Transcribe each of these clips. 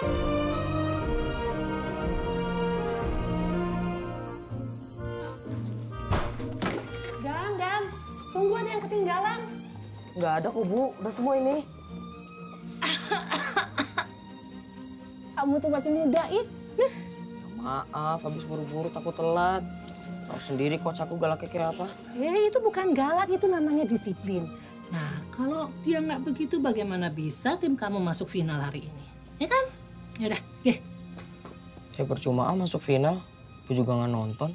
Dan, Dan, tunggu ada yang ketinggalan. Nggak ada kok Bu, udah semua ini. Kamu tuh masih muda, It. Maaf, habis buru-buru takut telat. Tahu sendiri coach aku galaknya kayak apa. Eh, itu bukan galak, itu namanya disiplin. Nah, kalau dia nggak begitu, bagaimana bisa tim kamu masuk final hari ini? Ya kan? Yaudah, ya. Ya percuma ah masuk final. Aku juga nggak nonton.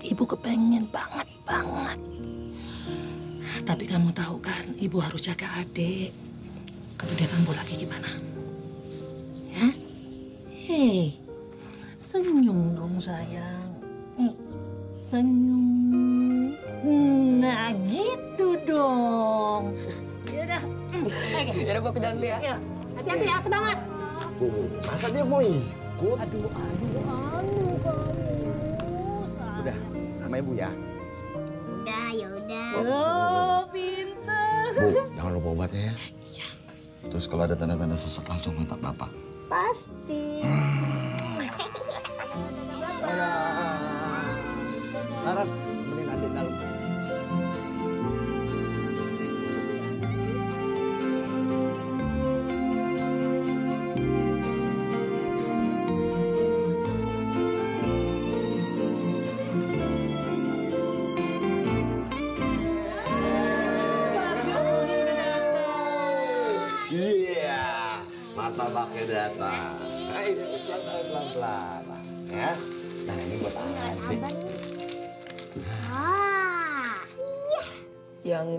Ibu kepengen banget, banget. Tapi kamu tahu kan, ibu harus jaga adik. Kalau dia kambuh lagi gimana? Ya? Hei, senyum dong sayang. Nih, senyum. Nah, gitu dong. Ya udah, aku jalan dulu ya. Ya, hati-hati ya, semangat. Bu, masa dia mau ikut? Aduh, aduh, aduh, kamu. Udah, sama ibu ya. Udah, ya udah. Oh, pinter. Bu, jangan lupa obatnya ya. Iya. Terus kalau ada tanda-tanda sesak langsung minta bapak. Pasti. Laras,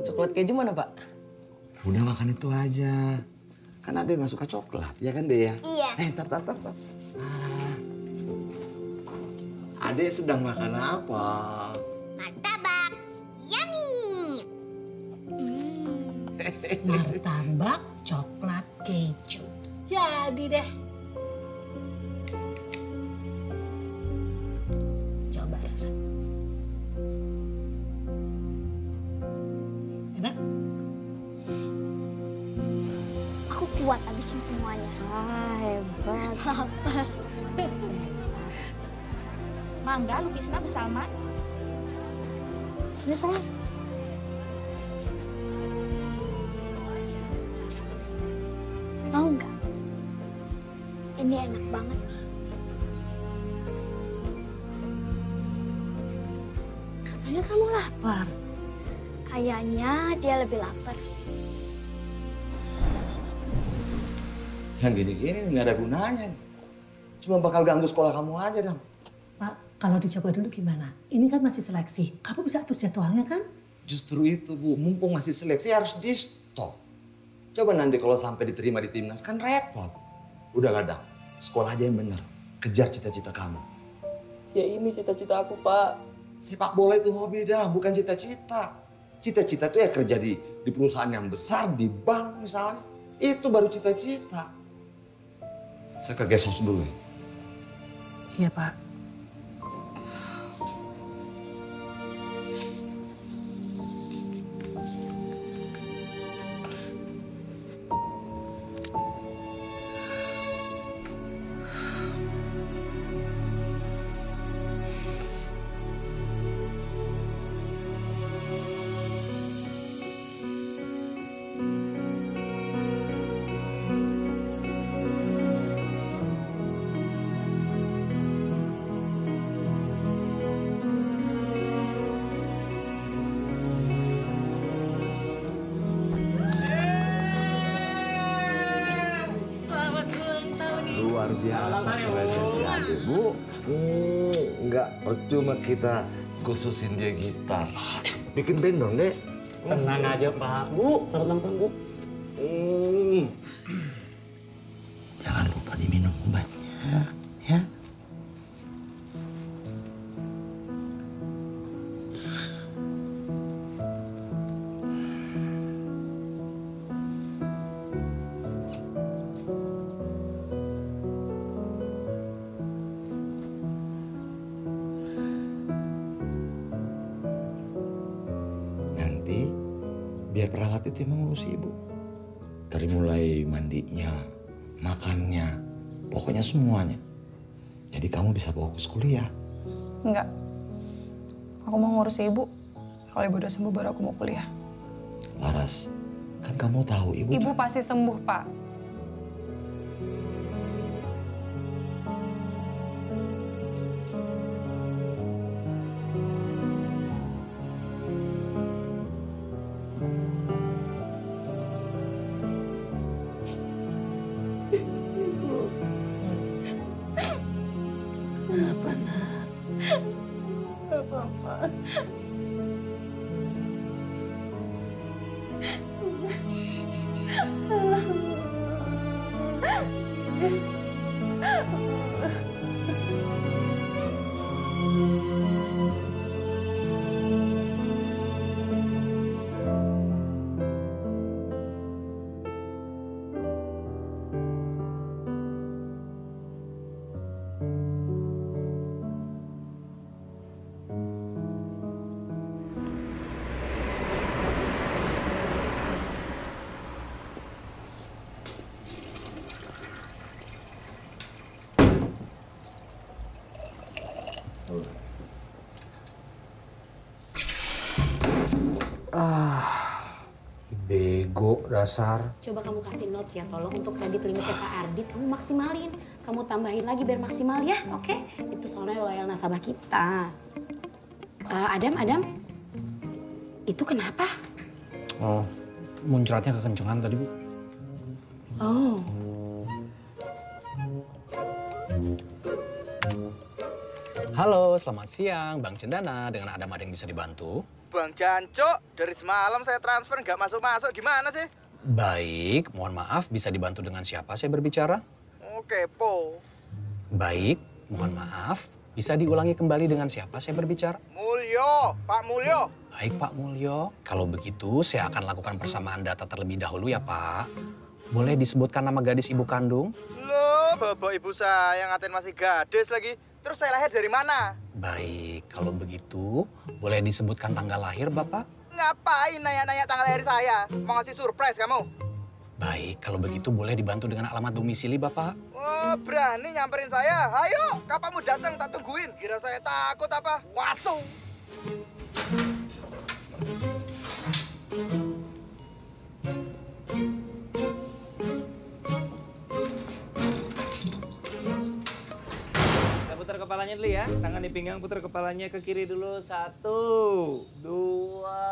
coklat keju mana Pak? Udah makan itu aja. Kan Ade nggak suka coklat, ya kan Dea? Iya. Eh, tar, tar, tar, tar. Ah. Ade sedang makan apa? Martabak. Yummy. Martabak coklat keju. Jadi deh. Lapar. Mangga lukisnya Bu Salma. Ini sayang. Mau nggak? Ini enak banget. Katanya kamu lapar. Kayaknya dia lebih lapar. Yang gini-gini nggak ada gunanya. nih. Cuma bakal ganggu sekolah kamu aja dong. Pak, kalau dicoba dulu gimana? Ini kan masih seleksi. Kamu bisa atur jadwalnya kan? Justru itu Bu, mumpung masih seleksi harus di stop. Coba nanti kalau sampai diterima di timnas kan repot. Udah kadang, sekolah aja yang bener. Kejar cita-cita kamu. Ya ini cita-cita aku Pak. Sepak bola itu hobi dah, bukan cita-cita. Cita-cita itu ya kerja di, di perusahaan yang besar, di bank misalnya. Itu baru cita-cita. Saya ke guest house dulu ya. Iya, Pak. Khususin dia gitar. Bikin band dong, Dek. Tenang aja Pak. Bu, selamat ulang Bu. Bisa fokus kuliah. Enggak. Aku mau ngurus ibu. Kalau ibu udah sembuh baru aku mau kuliah. Laras, kan kamu tahu ibu... Ibu pasti sembuh, Pak. Dasar. Coba kamu kasih notes ya, tolong untuk kredit limitnya Kak Ardit, kamu maksimalin. Kamu tambahin lagi biar maksimal ya, oke? Itu soalnya loyal nasabah kita. Eh, Adam, Adam, itu kenapa? Oh, muncratnya kekencengan tadi, Bu. Oh, Halo, selamat siang. Bang Cendana, dengan Adam ada yang bisa dibantu? Bang Jancok, dari semalam saya transfer nggak masuk-masuk. Gimana sih? Baik, mohon maaf bisa dibantu dengan siapa saya berbicara? Oh, kepo. Baik, mohon maaf bisa diulangi kembali dengan siapa saya berbicara? Mulyo, Pak Mulyo. Baik Pak Mulyo, kalau begitu saya akan lakukan persamaan data terlebih dahulu ya Pak. Boleh disebutkan nama gadis ibu kandung? Loh, bapak ibu saya ngatain masih gadis lagi. Terus saya lahir dari mana? Baik, kalau begitu boleh disebutkan tanggal lahir Bapak? Ngapain nanya-nanya tanggal lahir saya? Mau ngasih surprise kamu? Baik, kalau begitu boleh dibantu dengan alamat domisili Bapak? Wah, berani nyamperin saya. Ayo, kapan mau datang tak tungguin. Kira saya takut apa? Wasu. Kepalanya dulu ya. Tangan di pinggang, putar kepalanya ke kiri dulu. Satu, dua.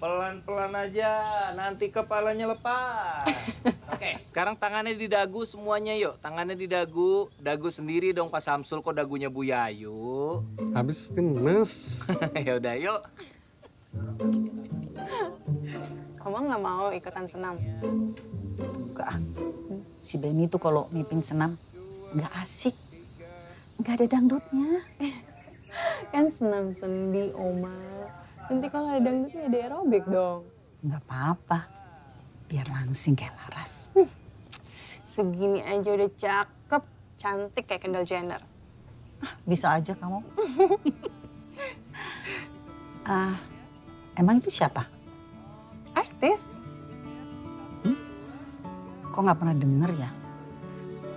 Pelan-pelan aja. Nanti kepalanya lepas. Oke, sekarang tangannya di dagu semuanya yuk. Tangannya di dagu. Dagu sendiri dong Pak Samsul. Kok dagunya Bu Yayu? Habis gemes. ya udah yuk. Kamu nggak mau ikutan senam? enggak. ah. Si Benny tuh kalau meeting senam nggak asik. Nggak ada dangdutnya. Kan senam sendi, Oma. Nanti kalau ada dangdutnya ada aerobik dong. Nggak apa-apa. Biar langsing kayak Laras. Segini aja udah cakep, cantik kayak Kendall Jenner. Bisa aja kamu. Ah, emang itu siapa? Artis? Kok nggak pernah denger ya?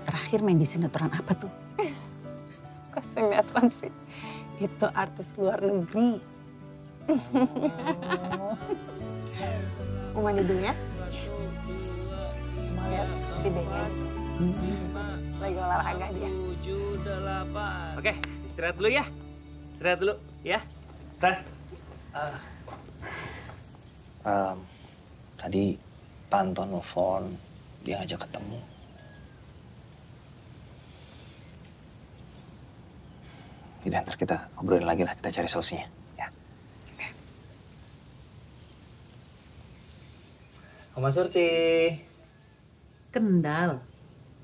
Terakhir main di sinetron apa tuh? Kok sinetron sih? Itu artis luar negeri. Mau mandi dulu ya? Mau lihat si Benny lagi olahraga dia. Oke, istirahat dulu ya. Istirahat dulu ya. Tas. Em, tadi Panto nelfon, dia ngajak ketemu. Tidak, ntar kita obrolin lagi lah, kita cari solusinya. Ya. Oma Surti. Kendal.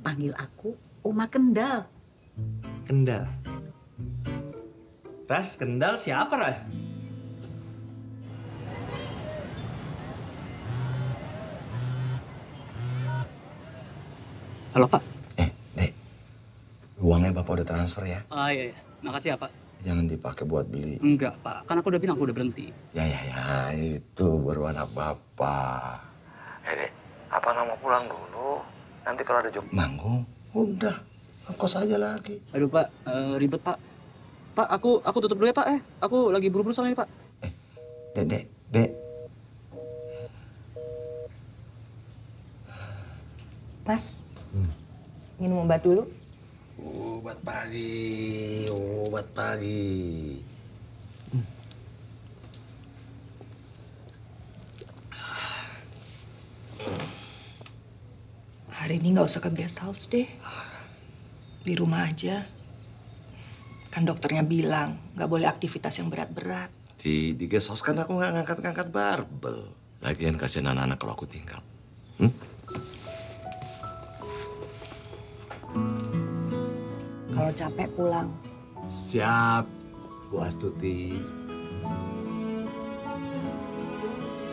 Panggil aku Oma Kendal. Kendal. Ras, Kendal siapa Ras? Halo Pak. Eh. Uangnya Bapak udah transfer ya. Ah iya, iya. makasih ya Pak. Jangan dipakai buat beli. Enggak Pak, kan aku udah bilang aku udah berhenti. Ya, ya, ya. Itu baru anak Bapak. Eh, Dek. Apa kamu pulang dulu. Nanti kalau ada job manggung, udah ngekos aja lagi. Aduh pak, eh, ribet pak. Pak, aku aku tutup dulu ya pak. Eh, aku lagi buru-buru soalnya pak. Dek, dek, dek. Mas, minum obat dulu. Obat pagi, obat pagi. Hari ini nggak usah ke guest house deh. Di rumah aja. Kan dokternya bilang nggak boleh aktivitas yang berat-berat. Di, di guest house kan aku nggak ngangkat-ngangkat barbel. Lagian kasihan anak-anak kalau aku tinggal. Kalau capek pulang. Siap, Bu Astuti.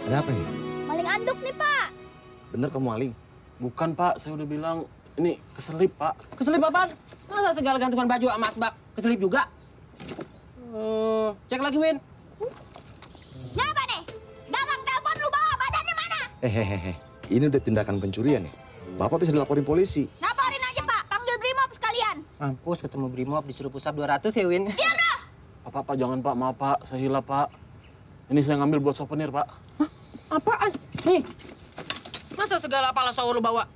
Ada apa ini? Maling anduk nih, Pak. Bener kamu maling? Bukan pak, saya udah bilang ini keselip pak. Keselip apaan? Masa segala gantungan baju sama asbak keselip juga? Eh, cek lagi Win. Ngapa nih? Ganggang telepon lu bawa badannya mana? Hehehe, ini udah tindakan pencurian ya. Bapak bisa dilaporin polisi. Laporin aja, Pak. Panggil Brimob sekalian. Mampus ketemu Brimob disuruh pusat 200 ya Win. Diam dah. Apa pak, jangan pak, maaf pak, saya hilap pak. Ini saya ngambil buat souvenir pak. Apaan? Nih. Masa segala pala shower lu bawa?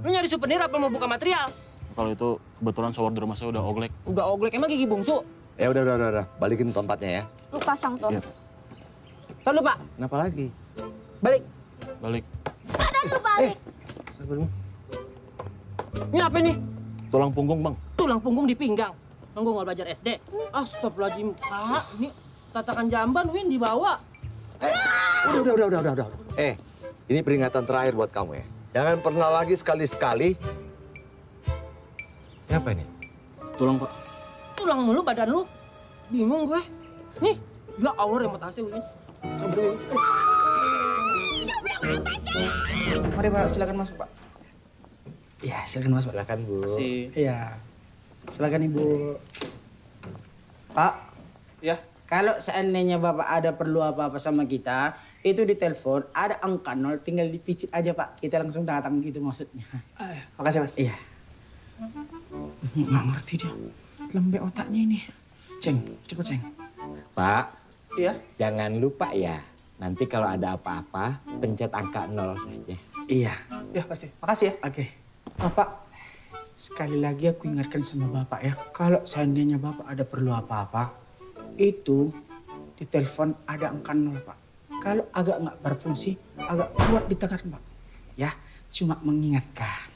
Lu nyari souvenir apa mau buka material? Kalau itu kebetulan shower di rumah saya udah oglek. Udah oglek emang gigi bungsu. Ya udah, udah, udah, udah. Balikin tompatnya ya. Lu pasang tuh. Iya. Lalu Pak, Kenapa lagi? balik. Balik. Badan lu balik. Ini apa nih? Tulang punggung bang. Tulang punggung di pinggang. Nunggu nggak belajar SD. Astagfirullahaladzim, Pak. Ini tatakan jamban Win dibawa. Udah, udah, udah, udah, udah, udah. Eh, ini peringatan terakhir buat kamu ya. Jangan pernah lagi sekali-sekali. Ini apa ini? Tulang pak. Tulang mulu badan lu. Bingung gue. Nih, ya Allah remotasnya Win. Win. Mari Pak, silakan masuk Pak. Iya, silakan masuk. Silakan Bu. Iya. Silakan Ibu. Pak. Ya. Kalau seandainya Bapak ada perlu apa-apa sama kita, itu di telepon ada angka nol tinggal dipicit aja Pak. Kita langsung datang gitu maksudnya. Makasih Mas. Iya. Nggak ngerti dia. Lembek otaknya ini. Ceng, cepet Ceng. Pak, Iya. jangan lupa ya. Nanti kalau ada apa-apa, pencet angka nol saja. Iya. Ya pasti. Makasih ya. Oke. Bapak, sekali lagi aku ingatkan sama Bapak ya. Kalau seandainya Bapak ada perlu apa-apa, itu di telepon ada angka nol Pak. Kalau agak nggak berfungsi, agak kuat ditekan Pak. Ya, cuma mengingatkan.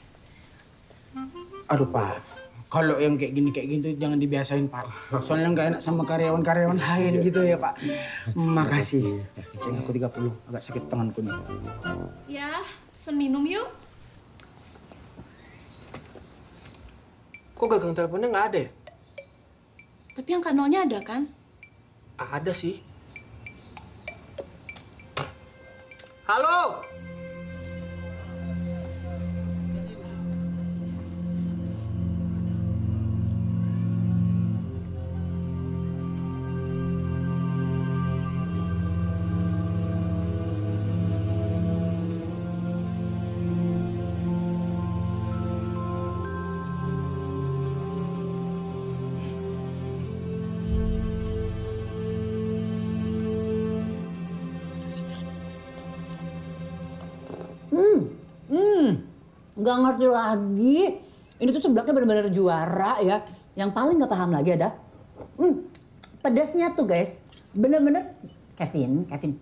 Aduh Pak, kalau yang kayak gini kayak gitu jangan dibiasain Pak. Soalnya nggak enak sama karyawan-karyawan lain gitu ya Pak. Makasih. Ceng aku 30, agak sakit tanganku nih. Ya, pesen minum yuk. Kok gagang teleponnya nggak ada ya? Tapi yang kanalnya ada kan? Ada sih. Halo. Nggak ngerti lagi. Ini tuh seblaknya bener-bener juara ya. Yang paling nggak paham lagi ada, hmm, pedasnya tuh guys, bener-bener Kevin, Kevin,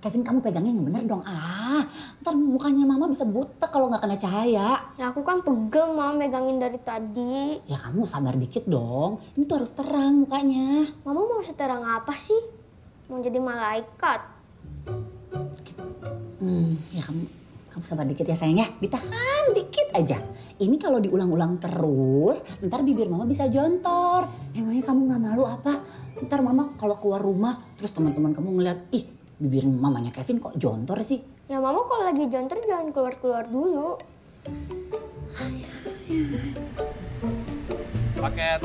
Kevin kamu pegangnya yang bener dong. Ah, ntar mukanya mama bisa butek kalau nggak kena cahaya. Ya aku kan pegel mama megangin dari tadi. Ya kamu sabar dikit dong. Ini tuh harus terang mukanya. Mama mau seterang apa sih? Mau jadi malaikat. Hmm, ya kamu kamu sabar dikit ya sayang ya. Ditahan dikit aja. Ini kalau diulang-ulang terus, ntar bibir mama bisa jontor. Emangnya kamu nggak malu apa? Ntar mama kalau keluar rumah, terus teman-teman kamu ngeliat, ih bibir mamanya Kevin kok jontor sih? Ya mama kalau lagi jontor jangan keluar-keluar dulu. Paket.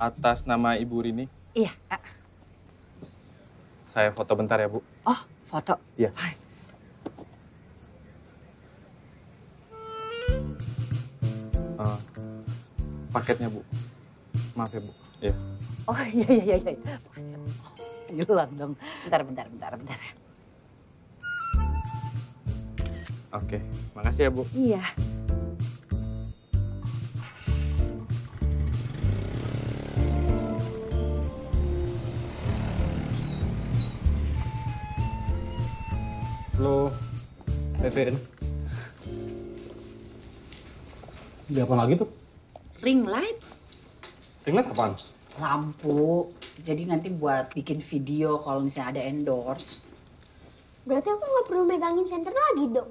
Atas nama Ibu Rini, Iya. saya foto bentar ya Bu. Oh, foto. Iya. Paketnya, Bu. Maaf ya, Bu. Iya. Oh iya iya iya. iya. Hilang dong. Bentar bentar bentar bentar. Oke, makasih ya, Bu. Iya. Halo, Pevin. Beli apa lagi tuh? Ring light, Ring light apaan? lampu. Jadi nanti buat bikin video kalau misalnya ada endorse. Berarti aku nggak perlu megangin senter lagi dong.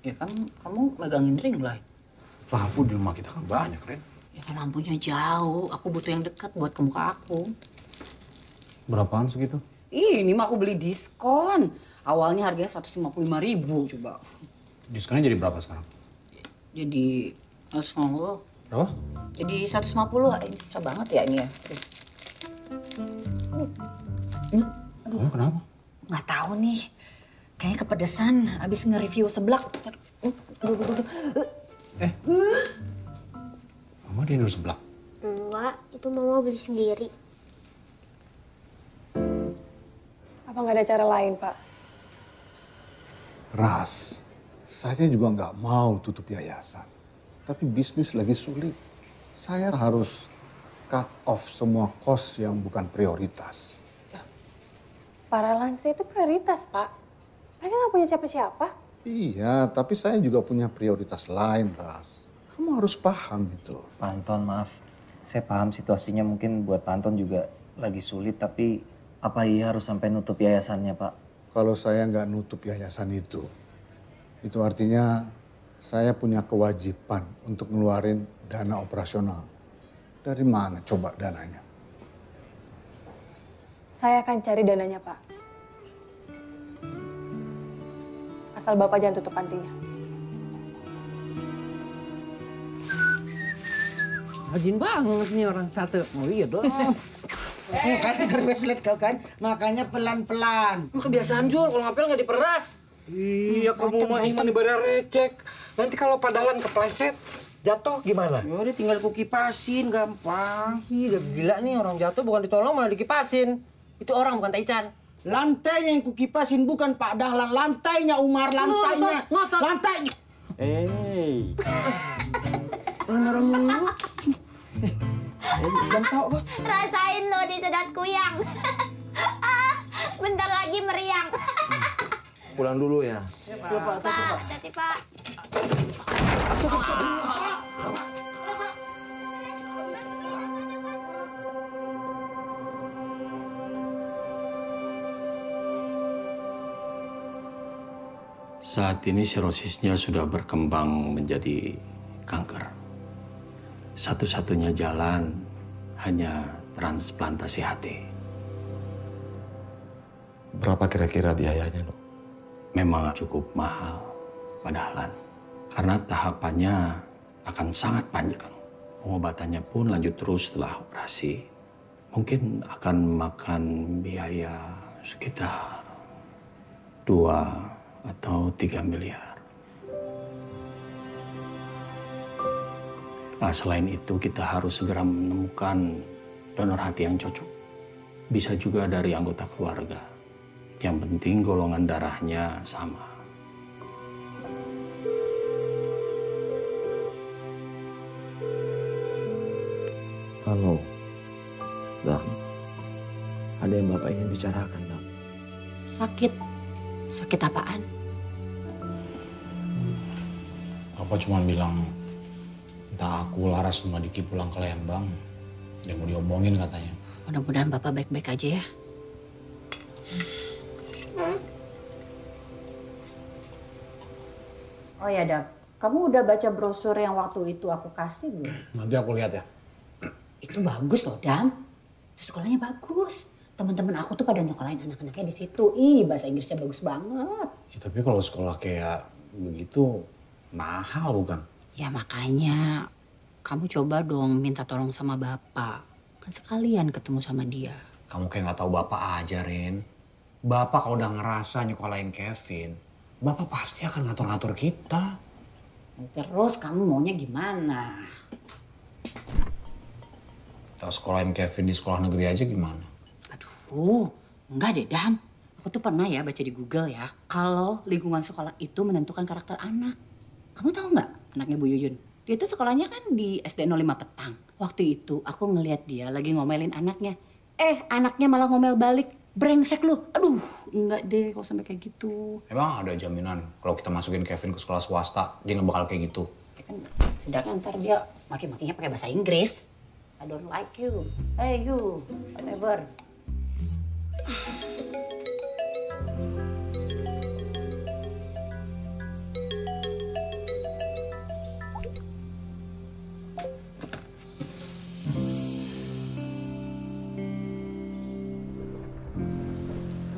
Ya kan kamu megangin ring light. Lampu di rumah kita kan banyak, Ren. Ya kan lampunya jauh. Aku butuh yang dekat buat ke muka aku. Berapaan segitu? Ih, ini mah aku beli diskon. Awalnya harganya 155 ribu coba. Diskonnya jadi berapa sekarang? Jadi 150. Berapa? Jadi 150. Ini susah banget ya ini ya. Kamu kenapa? Nggak tahu nih. Kayaknya kepedesan abis nge-review seblak. Aduh, aduh, aduh, aduh. Kamu di Nur sebelah. Enggak, itu mama beli sendiri. Apa nggak ada cara lain, Pak? Ras, saya juga nggak mau tutup yayasan. Tapi bisnis lagi sulit. Saya harus cut off semua kos yang bukan prioritas. Para lansia itu prioritas, Pak. Mereka nggak punya siapa-siapa. Iya, tapi saya juga punya prioritas lain, Ras. Kamu harus paham itu. Pak Anton, maaf. Saya paham situasinya mungkin buat Pak Anton juga lagi sulit, tapi apa iya harus sampai nutup yayasannya, Pak? Kalau saya nggak nutup yayasan itu, itu artinya saya punya kewajiban untuk ngeluarin dana operasional. Dari mana coba dananya? Saya akan cari dananya, Pak. Asal Bapak jangan tutup pantinya. Rajin banget nih orang satu. Oh iya dong. Eh, kan terweslet kau kan, makanya pelan-pelan. Lu kebiasaan Jul, kalau ngapel nggak diperas. Iya, kamu mah iman ibadah recek. Nanti kalau padalan kepleset, jatuh gimana? Ya udah tinggal ku kipasin, gampang. Ih, udah gila nih orang jatuh bukan ditolong malah dikipasin. Itu orang bukan Taichan. Lantainya yang kukipasin bukan Pak Dahlan, lantainya Umar, lantainya. Lantai. Eh, Orang mulu. Belum tahu kok. Rasain lo disedot kuyang. Ah, Bentar lagi meriang. Pulang dulu ya. Ya, Pak. Pak, hati-hati Pak. Saat ini sirosisnya sudah berkembang menjadi kanker. Satu-satunya jalan hanya transplantasi hati. Berapa kira-kira biayanya, dok? Memang cukup mahal, padahal karena tahapannya akan sangat panjang. Pengobatannya pun lanjut terus setelah operasi. Mungkin akan makan biaya sekitar dua atau tiga miliar. Nah, selain itu kita harus segera menemukan donor hati yang cocok. Bisa juga dari anggota keluarga. Yang penting golongan darahnya sama. Halo, Dam. Ada yang Bapak ingin bicarakan, Dam. Sakit. Sakit apaan? Papa cuma bilang, entah aku Laras sama Diki pulang ke Lembang. Dia mau diomongin katanya. Mudah-mudahan Bapak baik-baik aja ya. Oh ya, Dap. Kamu udah baca brosur yang waktu itu aku kasih belum? Nanti aku lihat ya. Itu bagus loh, Dam. Itu sekolahnya bagus. Teman-teman aku tuh pada nyokolain anak-anaknya di situ. Ih, bahasa Inggrisnya bagus banget. Ya, tapi kalau sekolah kayak begitu mahal bukan? Ya makanya kamu coba dong minta tolong sama Bapak. Kan sekalian ketemu sama dia. Kamu kayak nggak tahu Bapak aja, Rin. Bapak kalau udah ngerasa nyekolahin Kevin, Bapak pasti akan ngatur-ngatur kita. Terus kamu maunya gimana? Kita sekolahin Kevin di sekolah negeri aja gimana? Oh, enggak deh, Dam. Aku tuh pernah ya baca di Google ya, kalau lingkungan sekolah itu menentukan karakter anak. Kamu tahu nggak anaknya Bu Yuyun? Dia tuh sekolahnya kan di SD 05 Petang. Waktu itu aku ngeliat dia lagi ngomelin anaknya. Eh, anaknya malah ngomel balik. Brengsek lu. Aduh, enggak deh kalau sampai kayak gitu. Emang ada jaminan kalau kita masukin Kevin ke sekolah swasta, dia nggak bakal kayak gitu? Ya kan, sedangkan ntar dia maki-makinya pakai bahasa Inggris. I don't like you. Hey you, whatever.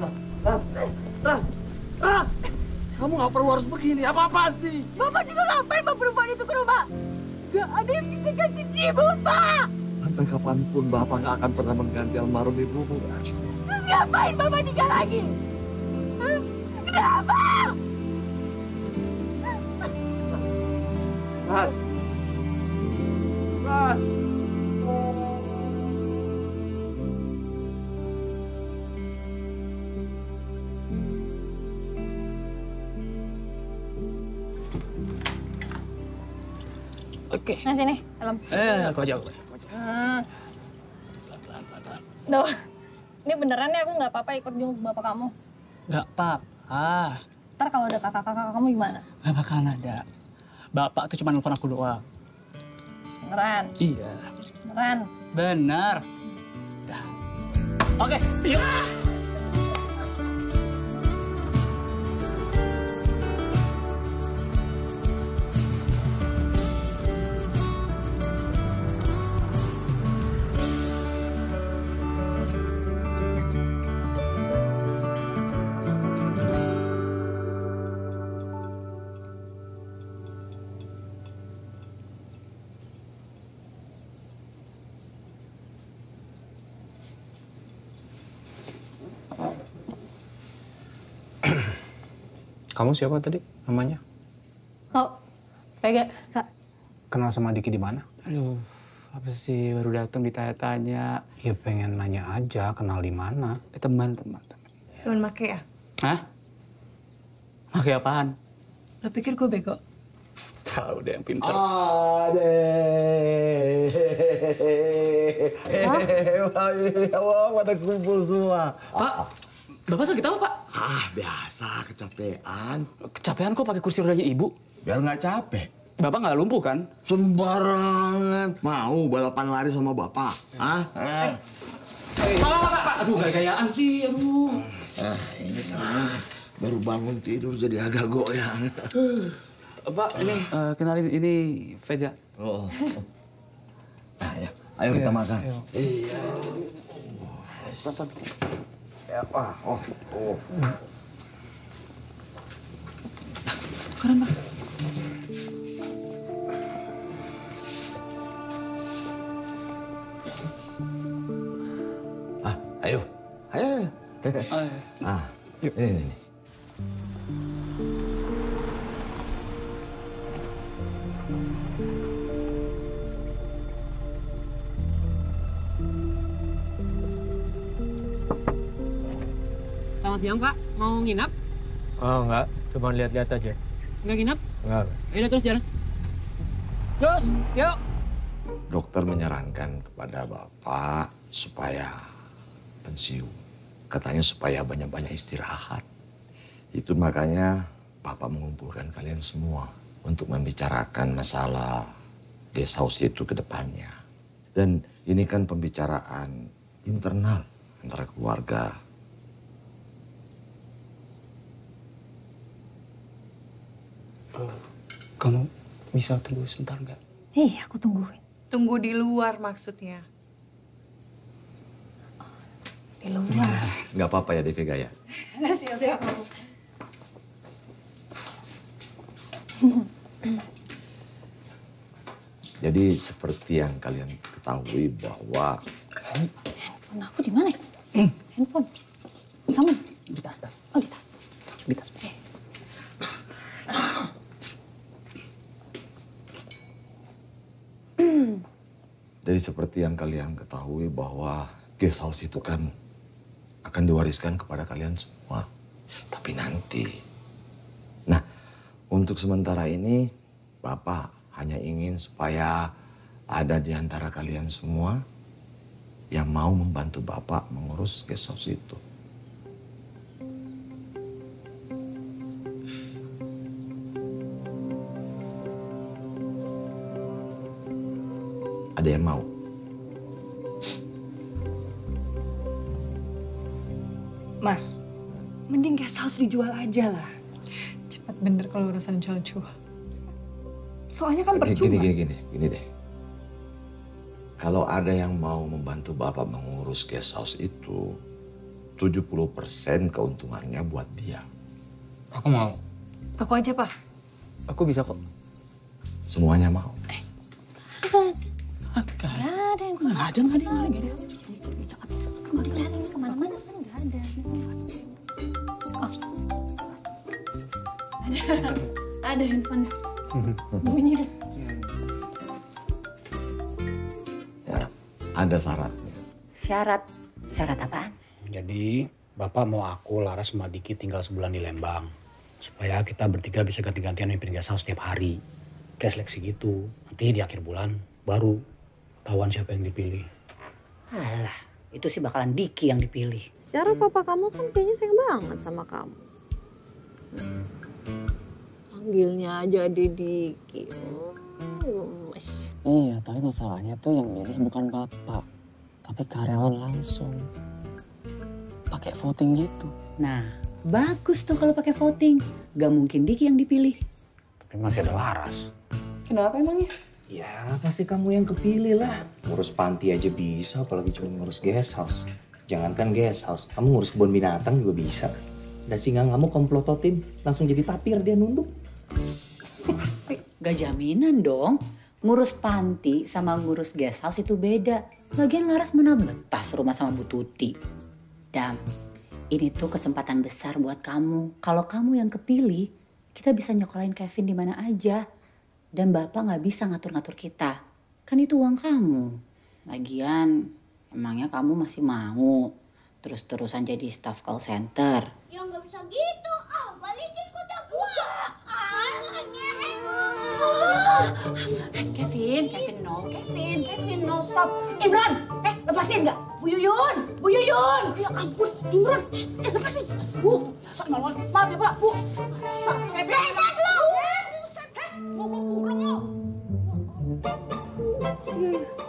Ras, Ras, Ras, Ras! Kamu nggak perlu harus begini, apa-apaan sih? Bapak juga ngapain bawa perempuan itu ke rumah? Gak ada yang bisa ganti ibu, Pak! Sampai kapan pun Bapak nggak akan pernah mengganti almarhum ibumu, Ras. Terus ngapain Bapak nikah lagi? Hah? Kenapa? Ras! Ras! Oke. Nah sini, helm. Eh, aku aja, aku aja. Hmm. Duh, ini beneran ya aku nggak apa-apa ikut jenguk bapak kamu. Gak apa-apa. Ntar kalau ada kakak-kakak kamu gimana? Gak bakalan ada. Bapak tuh cuma nelfon aku doang. Beneran? Iya. Beneran? Benar. Oke, yuk. Kamu siapa tadi namanya? Oh, Vega, kak. Kenal sama Diki di mana? Aduh, apa sih baru datang ditanya-tanya. Ya pengen nanya aja, kenal di mana? Eh, teman, teman. Temen make ya? Hah? Pakai apaan? Lo pikir gue bego? Tahu deh yang pintar. Ade. Wah, pada kumpul semua. Pak, Bapak sakit apa, Pak? Ah, biasa kecapean. Kecapean kok pakai kursi rodanya Ibu? Biar nggak capek. Bapak nggak lumpuh kan? Sembarangan. Mau balapan lari sama bapak? Hah? Eh. Pak, Pak, Pak, Pak. Aduh, gaya-gayaan sih. Aduh. Ah, ini ah, baru bangun tidur jadi agak goyang. Pak, ini eh, kenalin ini Vega. Oh. Nah, ya. Ayo kita makan. Iya. Cepat. Ya, wah, oh, oh. Keren, Pak. Ah, ayo. Ayo. Ayo. Ah, yuk. Ini, ini. Selamat siang, Pak. Mau nginap? Oh enggak, cuma lihat-lihat aja. Enggak nginap? Enggak. Ayo terus jalan. Terus, yuk. Dokter menyarankan kepada bapak supaya pensiun. Katanya supaya banyak-banyak istirahat. Itu makanya bapak mengumpulkan kalian semua untuk membicarakan masalah guest house itu ke depannya. Dan ini kan pembicaraan internal antara keluarga. Kamu bisa tunggu sebentar nggak? Ih, aku tungguin. Tunggu di luar maksudnya. Di luar. Nggak apa-apa ya Devi Gaya. Siap-siap. Jadi seperti yang kalian ketahui bahwa Handphone aku di mana? ya? Handphone. Kamu? Di tas, tas. Oh, di tas. Di tas. Jadi seperti yang kalian ketahui bahwa guest house itu kan akan diwariskan kepada kalian semua. Tapi nanti. Nah, untuk sementara ini Bapak hanya ingin supaya ada di antara kalian semua yang mau membantu Bapak mengurus guest house itu. Ada yang mau? Mas, mending guest house dijual aja lah. Cepat bener kalau urusan jual-jual. Soalnya kan percuma. gini, gini, gini, gini deh. Kalau ada yang mau membantu Bapak mengurus guest house itu, 70% keuntungannya buat dia. Aku mau. Aku aja, Pak. Aku bisa kok. Semuanya mau. Gak ada nggak ada, nggak ada, nggak. Mau dicari ke mana-mana sekarang nggak ada. Oh. Ada. Ada handphone. Bunyi deh. Ya, ada syaratnya. Syarat, syarat apaan? Jadi Bapak mau aku, Laras sama Diki tinggal sebulan di Lembang. Supaya kita bertiga bisa ganti-gantian mimpin house setiap hari. Kayak seleksi gitu. Nanti di akhir bulan baru tahuan siapa yang dipilih. Alah, itu sih bakalan Diki yang dipilih. Secara papa kamu kan kayaknya sayang banget sama kamu. Panggilnya aja Diki. Hmm, gemes. Iya, tapi masalahnya tuh yang milih bukan bapak, tapi karyawan langsung. Pakai voting gitu. Nah, bagus tuh kalau pakai voting. Gak mungkin Diki yang dipilih. Tapi masih ada Laras. Kenapa emangnya? Ya pasti kamu yang kepilih lah. Ngurus panti aja bisa, apalagi cuma ngurus guest house. Jangankan guest house, kamu ngurus kebun binatang juga bisa. Ada singa kamu komplototin, langsung jadi tapir dia nunduk. Gak jaminan dong. Ngurus panti sama ngurus guest house itu beda. Lagian Laras mana betah rumah sama Bu Tuti. Dam, ini tuh kesempatan besar buat kamu. Kalau kamu yang kepilih, kita bisa nyokolain Kevin di mana aja. Dan Bapak nggak bisa ngatur-ngatur kita. Kan itu uang kamu. Lagian, emangnya kamu masih mau terus-terusan jadi staff call center? Ya nggak bisa gitu. Ah, balikin kuda gua. Ah, Kevin, Kevin no, Kevin, Kevin no, stop. Imran, eh lepasin nggak? Bu Yuyun, Bu Yuyun. Ya ampun, Imran, eh lepasin. Bu. Maaf ya Pak, Bu. Stop, Kevin. Brengsek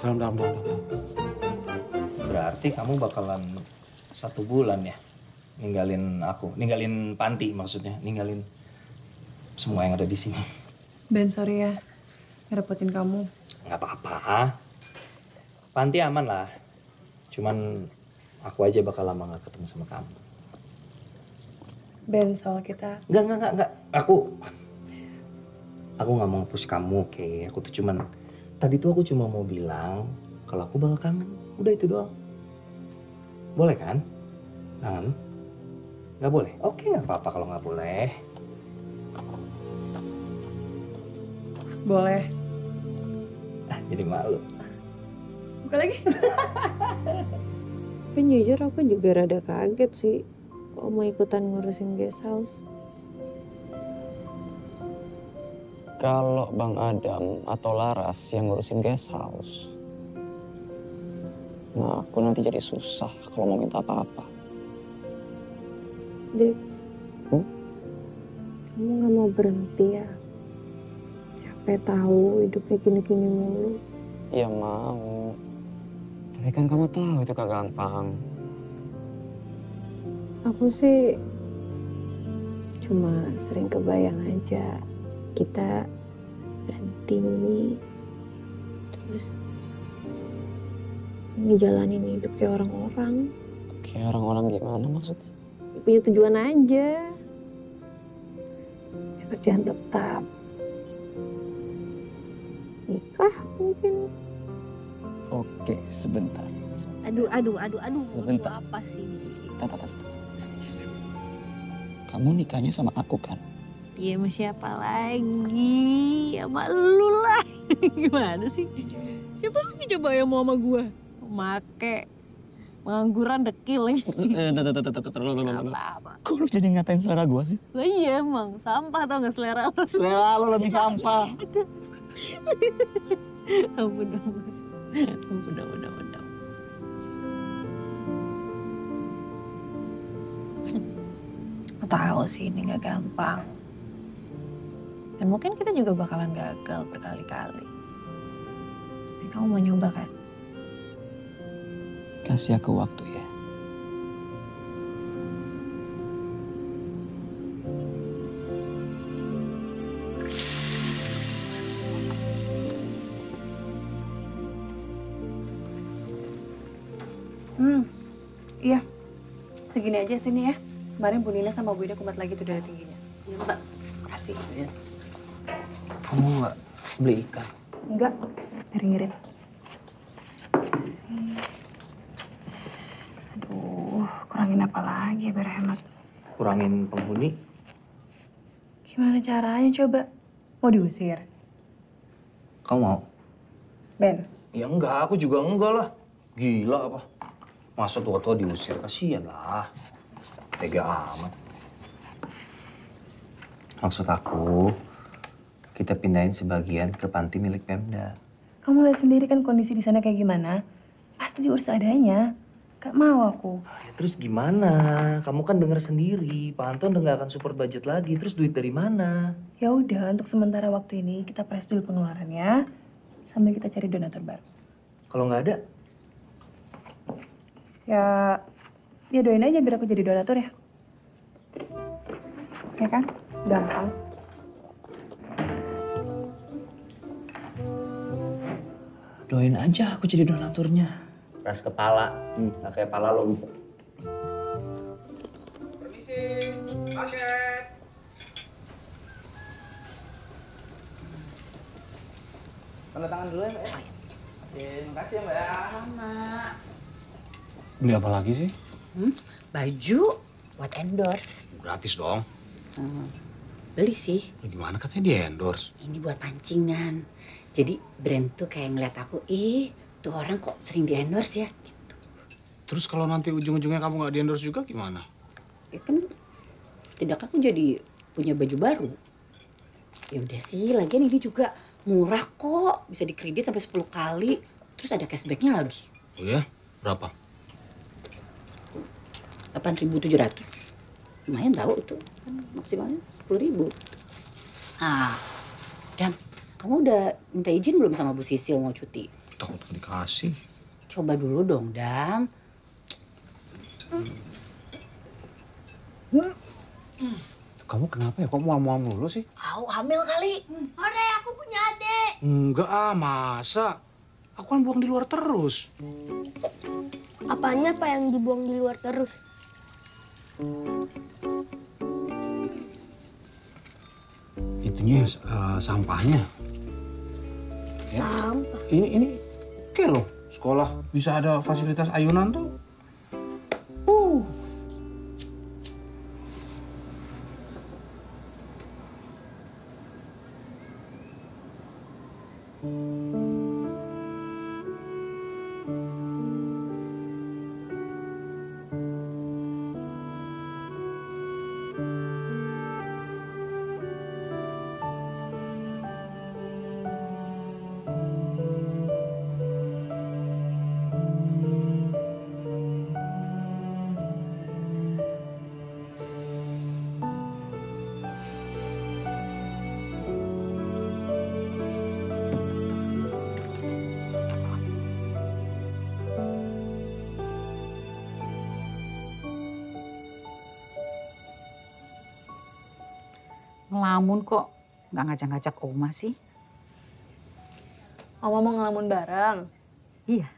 Dalam, dalam, dalam, dalam. Berarti kamu bakalan satu bulan ya ninggalin aku, ninggalin panti maksudnya, ninggalin semua yang ada di sini. Ben, sorry ya. Ngerepotin kamu. Nggak apa-apa. Panti aman lah. Cuman aku aja bakal lama nggak ketemu sama kamu. Ben, soal kita. Nggak, nggak, nggak, nggak. Aku, aku nggak mau push kamu, oke. Aku tuh cuman, tadi tuh aku cuma mau bilang kalau aku bakal kangen. Udah itu doang. Boleh kan? Kangen? Nggak boleh? Oke, nggak apa-apa kalau nggak boleh. Boleh. Ah, jadi malu. Buka lagi. Tapi jujur aku juga rada kaget sih. Kok mau ikutan ngurusin guest house? Kalau Bang Adam atau Laras yang ngurusin guest house, nah aku nanti jadi susah kalau mau minta apa-apa. Dik. Hmm? Kamu gak mau berhenti ya? Capek tahu hidupnya gini-gini mulu. Ya mau. Tapi kan kamu tahu itu kagak gampang. Aku sih cuma sering kebayang aja kita berhenti terus ngejalanin hidup kayak orang-orang Kayak orang-orang gimana maksudnya? punya tujuan aja ya, kerjaan tetap nikah mungkin Oke, sebentar. Aduh, aduh, aduh, aduh. Sebentar. Apa sih? Tata, tata. Kamu nikahnya sama aku kan? ya sama siapa lagi? Sama lu lah. Gimana sih? Siapa lagi coba yang mau sama gua? Make. Pengangguran dekil apa-apa eh, eh, kok lu jadi ngatain selera gue sih? Lah iya emang sampah tau gak selera lu? Selera lu lebih sampah. ampun ampun. Ampun ampun ampun tahu sih ini gak gampang. Dan mungkin kita juga bakalan gagal berkali-kali. Tapi kamu mau nyoba kan? Kasih aku waktu ya. Hmm, iya. Segini aja sini ya. Kemarin Bu Nina sama Bu Ida kumat lagi tuh darah tingginya. Iya, Mbak. Makasih. Kamu nggak beli ikan? Enggak, ngirit-ngirit. Aduh, kurangin apa lagi biar hemat. Kurangin penghuni. Gimana caranya coba? Mau diusir? Kamu mau? Ben, Ya enggak, aku juga enggak lah. Gila apa? Masa tua-tua diusir? Kasian lah. Tega amat. Maksud aku, kita pindahin sebagian ke panti milik Pemda. kamu lihat sendiri kan kondisi di sana kayak gimana? Pasti diurus adanya. Gak mau aku. Ya, terus gimana? Kamu kan dengar sendiri, Pak Anton udah nggak akan support budget lagi. Terus duit dari mana? Ya udah, untuk sementara waktu ini kita press dulu pengeluarannya sambil kita cari donatur baru. Kalau nggak ada, Ya, ya doain aja biar aku jadi donatur ya. Oke kan? Gampang. Doain aja aku jadi donaturnya. Ras kepala, hmm, nggak kayak pala lo. Permisi, paket. Tanda tangan dulu ya, Mbak ya. Oke, makasih ya, Mbak ya. Sama. Beli apa lagi sih? Hmm? Baju buat endorse. Gratis dong. Hmm. Beli sih. Gimana katanya di endorse? Ini buat pancingan. Jadi brand tuh kayak ngeliat aku, ih tuh orang kok sering di endorse ya. Terus kalau nanti ujung-ujungnya kamu nggak di endorse juga gimana? Ya kan setidaknya aku jadi punya baju baru. Ya udah sih, lagian ini juga murah kok. Bisa dikredit sampai 10 kali. Terus ada cashbacknya lagi. Oh ya? Berapa? 8.700. Lumayan tahu itu. Kan maksimalnya 10.000. Ah, Dam, kamu udah minta izin belum sama Bu Sisil mau cuti? Takut dikasih. Coba dulu dong, Dam. Kamu kenapa ya? Kok muam-muam mulu sih? Au, hamil kali. Hore, aku punya adik. Enggak ah, masa? Aku kan buang di luar terus. Apanya apa yang dibuang di luar terus? Itunya eh, sampahnya. Sampah. Ini ini oke loh. Sekolah bisa ada fasilitas ayunan tuh. Nggak ngajak-ngajak Oma sih? Oma mau ngelamun bareng. Iya.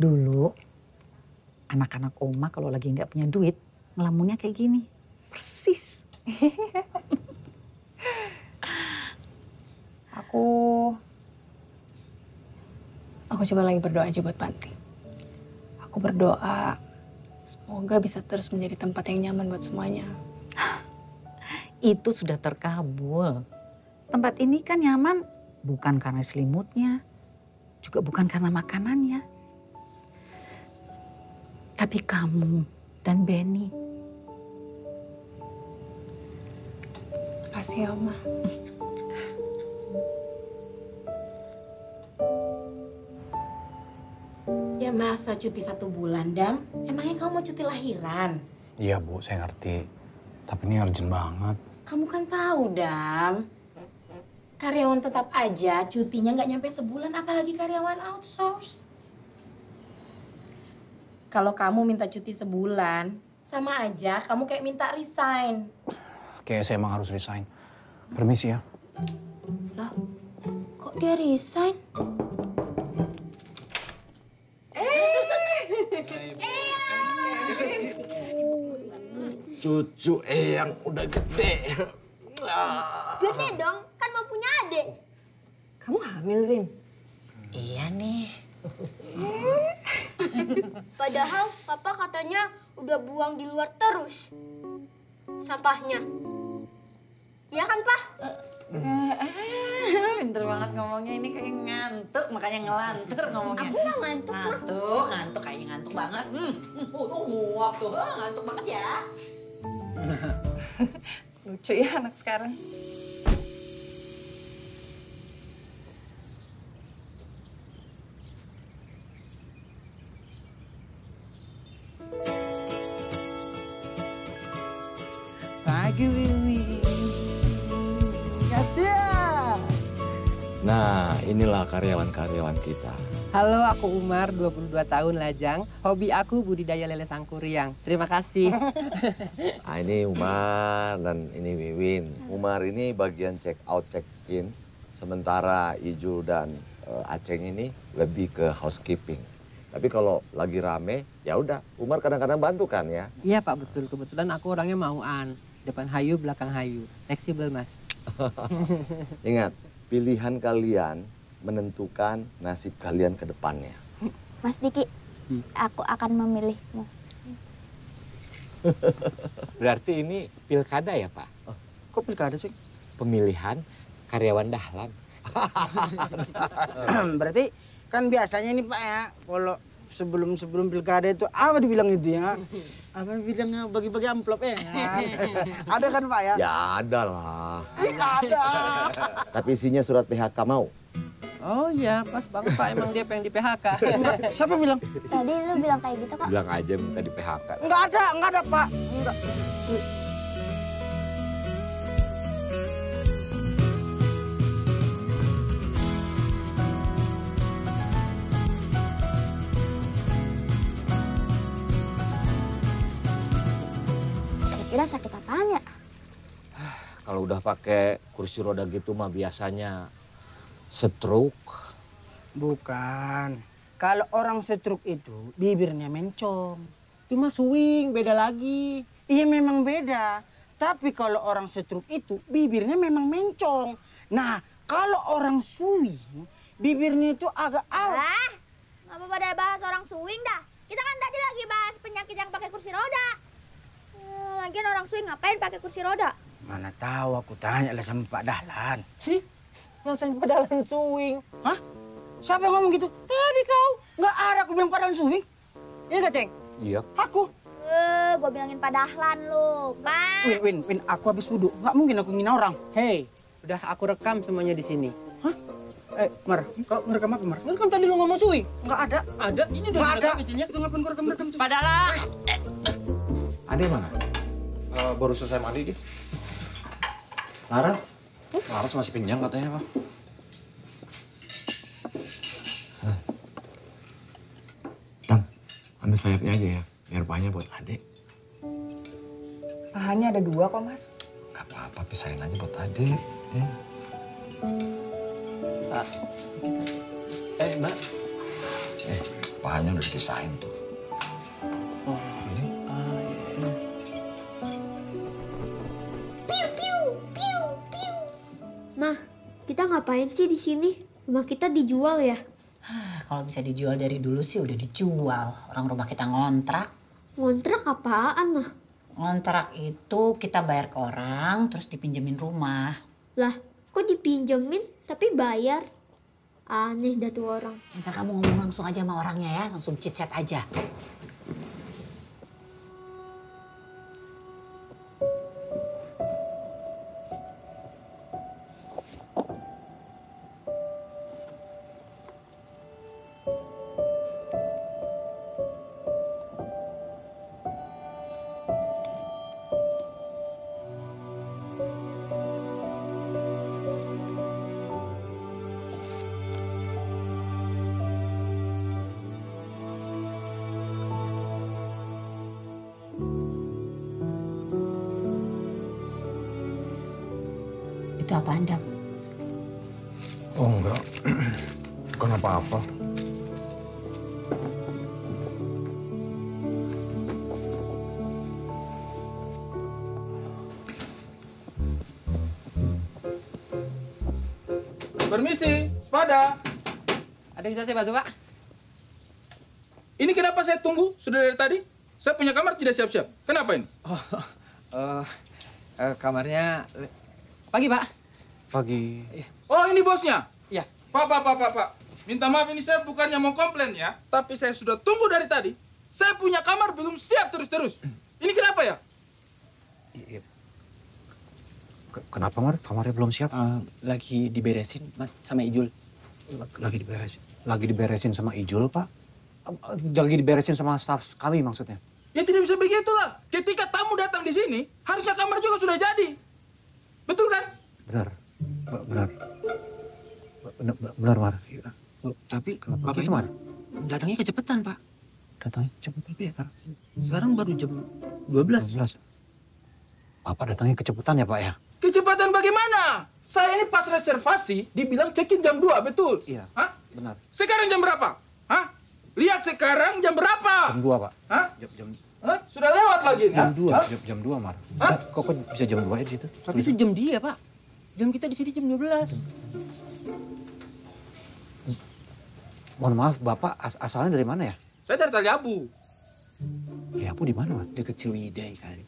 Dulu anak-anak Oma kalau lagi nggak punya duit kayak gini. Persis. Aku aku coba lagi berdoa aja buat Panti. Aku berdoa semoga bisa terus menjadi tempat yang nyaman buat semuanya. Itu sudah terkabul. Tempat ini kan nyaman bukan karena selimutnya, juga bukan karena makanannya. Tapi kamu dan Benny. Makasih ya, Oma. Ya masa cuti satu bulan, Dam? Emangnya kamu mau cuti lahiran? Iya bu, saya ngerti. Tapi ini urgent banget. Kamu kan tahu, Dam. Karyawan tetap aja cutinya nggak nyampe sebulan, apalagi karyawan outsource. Kalau kamu minta cuti sebulan, sama aja kamu kayak minta resign. Kayaknya saya emang harus resign. Permisi ya. Loh, kok dia resign? Cucu Eyang udah gede. Gede dong, kan mau punya adik. Kamu hamil, Rin? Iya nih. Padahal papa katanya udah buang di luar terus sampahnya. Iya kan, Pak? Pinter banget ngomongnya ini kayak ngantuk makanya ngelantur ngomongnya. Aku nggak ngantuk. Ngantuk, ngantuk kayaknya ngantuk banget. Hmm, oh, tuh nguap tuh, Ah, ngantuk banget ya. Lucu ya anak sekarang. Pagi Nah, inilah karyawan-karyawan kita. Halo, aku Umar, 22 tahun lajang. Hobi aku budidaya lele sangkuriang. Terima kasih. Ah, ini Umar dan ini Wiwin. Umar ini bagian check out, check in. Sementara Iju dan eh, Aceng ini lebih ke housekeeping. Tapi kalau lagi rame, ya udah. Umar kadang-kadang bantu kan ya. Iya Pak, betul. Kebetulan aku orangnya mauan. Depan hayu, belakang hayu. Fleksibel, Mas. Ingat, pilihan kalian menentukan nasib kalian ke depannya. Mas Diki, aku akan memilihmu. Berarti ini pilkada ya Pak? Kok pilkada sih? Pemilihan karyawan dahlan. Berarti kan biasanya nih Pak ya, kalau sebelum sebelum pilkada itu apa dibilang itu ya? Apa bilangnya bagi-bagi amplop ya? kan? ada kan Pak ya? Ya ada lah. Ih, ada. Tapi isinya surat PHK mau. Oh iya, pas banget Pak. Emang dia pengen di PHK. Siapa bilang? Tadi lu bilang kayak gitu kok. Bilang aja minta di PHK. Enggak ada, enggak ada Pak. Enggak. Kira sakit apaan ya? Kalau udah pakai kursi roda gitu mah biasanya stroke. Bukan. Kalau orang stroke itu bibirnya mencong. Itu mah swing, beda lagi. Iya memang beda. Tapi kalau orang stroke itu bibirnya memang mencong. Nah, kalau orang swing, bibirnya itu agak out. Ah, ngapa pada bahas orang swing dah? Kita kan tadi lagi bahas penyakit yang pakai kursi roda. Lagian orang swing ngapain pakai kursi roda? Mana tahu aku tanya lah sama Pak Dahlan. Sih, yang tanya Pak Dahlan swing. Hah? Siapa yang ngomong gitu? Tadi kau. Nggak ada aku bilang Pak Dahlan swing. Iya nggak, Ceng? Iya. Aku. Eh, gue bilangin Pak Dahlan lu, Pak. Win, Win, Win, aku habis wudhu. Nggak mungkin aku ngina orang. Hei, udah aku rekam semuanya di sini. Hah? Eh, Mar, kau ngerekam apa, Mar? Kan tadi lu ngomong swing. Nggak ada. Ada, ini udah Nggak ada. direkam itunya. Itu ngapain gua rekam-rekam tuh? Pak Dahlan. Ade mana? Eh, baru selesai mandi dia. Laras? Laras masih kenyang katanya, Pak. Ambil sayapnya aja ya, biar banyak buat adek. Pahanya ada dua kok, Mas. Gak apa-apa, pisahin aja buat adek. Ya. Eh, Mbak. Eh, pahanya udah dipisahin tuh. Ngapain sih di sini? Rumah kita dijual ya? Kalau bisa dijual dari dulu sih udah dijual. Orang rumah kita ngontrak. Ngontrak apaan mah? Ngontrak itu kita bayar ke orang terus dipinjemin rumah. Lah, kok dipinjemin tapi bayar? Aneh dah tuh orang. Ntar kamu ngomong langsung aja sama orangnya ya, langsung chit chat aja. Bisa saya bantu, Pak? Ini kenapa saya tunggu sudah dari tadi? Saya punya kamar tidak siap-siap. Kenapa ini? Oh, eh, eh, kamarnya pagi, Pak. Pagi. Oh, ini bosnya? Iya. Pak, pak, pak, pak, pak. Minta maaf ini saya bukannya mau komplain ya, tapi saya sudah tunggu dari tadi. Saya punya kamar belum siap terus-terus. Ini kenapa ya? Ke- Kenapa Mar? Kamarnya belum siap? lagi diberesin, Mas, sama Ijul. Lagi diberesin. Lagi diberesin sama Ijul, Pak? Lagi diberesin sama staf kami maksudnya? Ya tidak bisa begitulah. Ketika tamu datang di sini, harusnya kamar juga sudah jadi. Betul kan? Benar. Be- Benar. Benar, benar Mar. Tapi Kenapa Bapak ini Mar? datangnya kecepatan, Pak. Datangnya cepet. Iya. Sekarang baru jam 12. 12. Bapak datangnya kecepatan ya, Pak ya? Kecepatan bagaimana? Saya ini pas reservasi dibilang check-in jam 2, betul? Iya. Hah? Benar. Sekarang jam berapa? Hah? Lihat sekarang jam berapa? Jam 2, Pak. Hah? Jam, jam, Hah? Sudah lewat lagi. jam? 2. Hah? Jam, jam 2, Mar. Hah? Kok, kok bisa jam 2 ya di situ? Tapi itu jam dia, Pak. Jam kita di sini jam 12. Mohon maaf, Bapak as- asalnya dari mana ya? Saya dari Taliabu. Taliabu di mana, Mas? Dekat Ciwidey kali.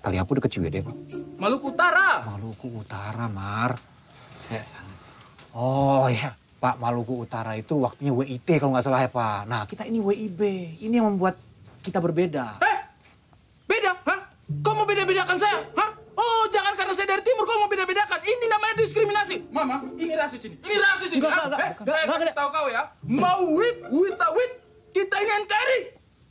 Taliabu dekat Ciwidey, Pak. Maluku Utara. Maluku Utara, Mar. Saya sangat. Oh ya, Pak Maluku Utara itu waktunya WIT kalau nggak salah ya, Pak. Nah, kita ini WIB. Ini yang membuat kita berbeda. Beda, hah? Kau mau beda-bedakan saya? Hah? Oh, jangan karena saya dari timur kau mau beda-bedakan. Ini namanya diskriminasi. Mama, ini rasis ini. Ini rasis ini. Enggak, enggak, Eh, enggak, saya enggak, kasih tahu kau ya. Mau wit, wita wit. Kita ini NKRI.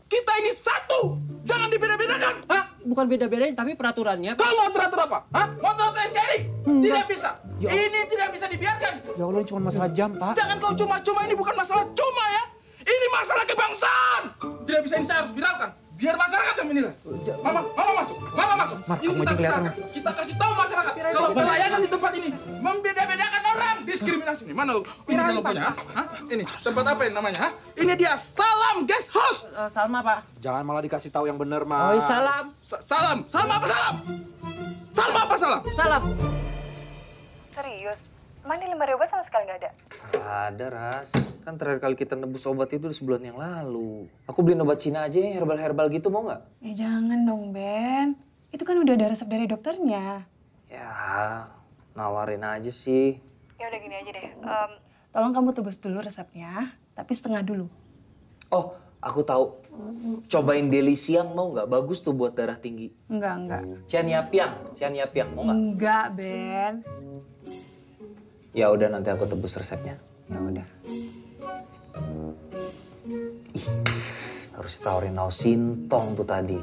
Kita ini satu. Jangan dibeda-bedakan. Hah? Bukan beda-bedain, tapi peraturannya. Kau mau teratur apa? Hah? Mau teratur NKRI? Tidak bisa. Ya. Ini tidak bisa dibiarkan. Ya Allah, ini cuma masalah jam, Pak. Jangan kau cuma-cuma ini bukan masalah cuma ya. Ini masalah kebangsaan. Tidak bisa ini saya harus viralkan. Biar masyarakat yang menilai. Mama, mama masuk. Mama masuk. Mar, ini kita viralkan. Kita kasih tahu masyarakat. Kalau pelayanan di tempat ini membeda-bedakan orang. Diskriminasi nih. Mana lo? Ini logonya. Hah? Ini tempat apa ini namanya? Hah? Ini dia Salam Guest House. Salma, Pak. Jangan malah dikasih tahu yang benar, Oh, Mas. salam. salam. Salam apa salam? Salam apa salam? Salam. Serius? Emang ini lemari obat sama sekali nggak ada? Ada, Ras. Kan terakhir kali kita nebus obat itu udah sebulan yang lalu. Aku beliin obat Cina aja yang herbal-herbal gitu, mau nggak? Ya jangan dong, Ben. Itu kan udah ada resep dari dokternya. Ya, nawarin aja sih. Ya udah gini aja deh. em, tolong kamu tebus dulu resepnya, tapi setengah dulu. Oh, aku tahu. Cobain deli siang mau nggak? Bagus tuh buat darah tinggi. Enggak, enggak. Cianiapiang, Cianiapiang, mau nggak? Enggak, Ben. Ya udah nanti aku tebus resepnya. Ya udah. Harus tawarin Nau Sintong tuh tadi.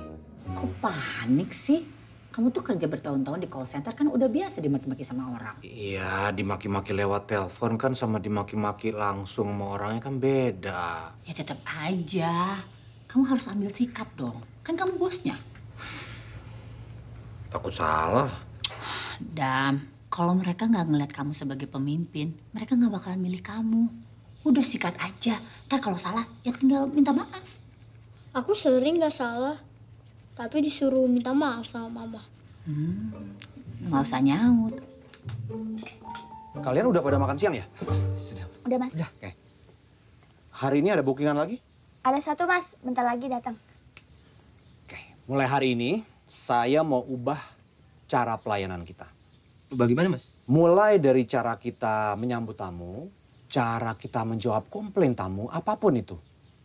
Kok panik sih? Kamu tuh kerja bertahun-tahun di call center kan udah biasa dimaki-maki sama orang. Iya, dimaki-maki lewat telepon kan sama dimaki-maki langsung sama orangnya kan beda. Ya tetap aja. Kamu harus ambil sikap dong. Kan kamu bosnya. Takut salah. Dam, kalau mereka nggak ngeliat kamu sebagai pemimpin, mereka nggak bakalan milih kamu. Udah sikat aja. Ntar kalau salah, ya tinggal minta maaf. Aku sering gak salah. Tapi disuruh minta maaf sama mama. Hmm, nggak usah nyaut. Kalian udah pada makan siang ya? Udah mas. Hari ini ada bookingan lagi? Ada satu mas, bentar lagi datang. Mulai hari ini, saya mau ubah cara pelayanan kita. Bagaimana mas? Mulai dari cara kita menyambut tamu, cara kita menjawab komplain tamu, apa pun itu.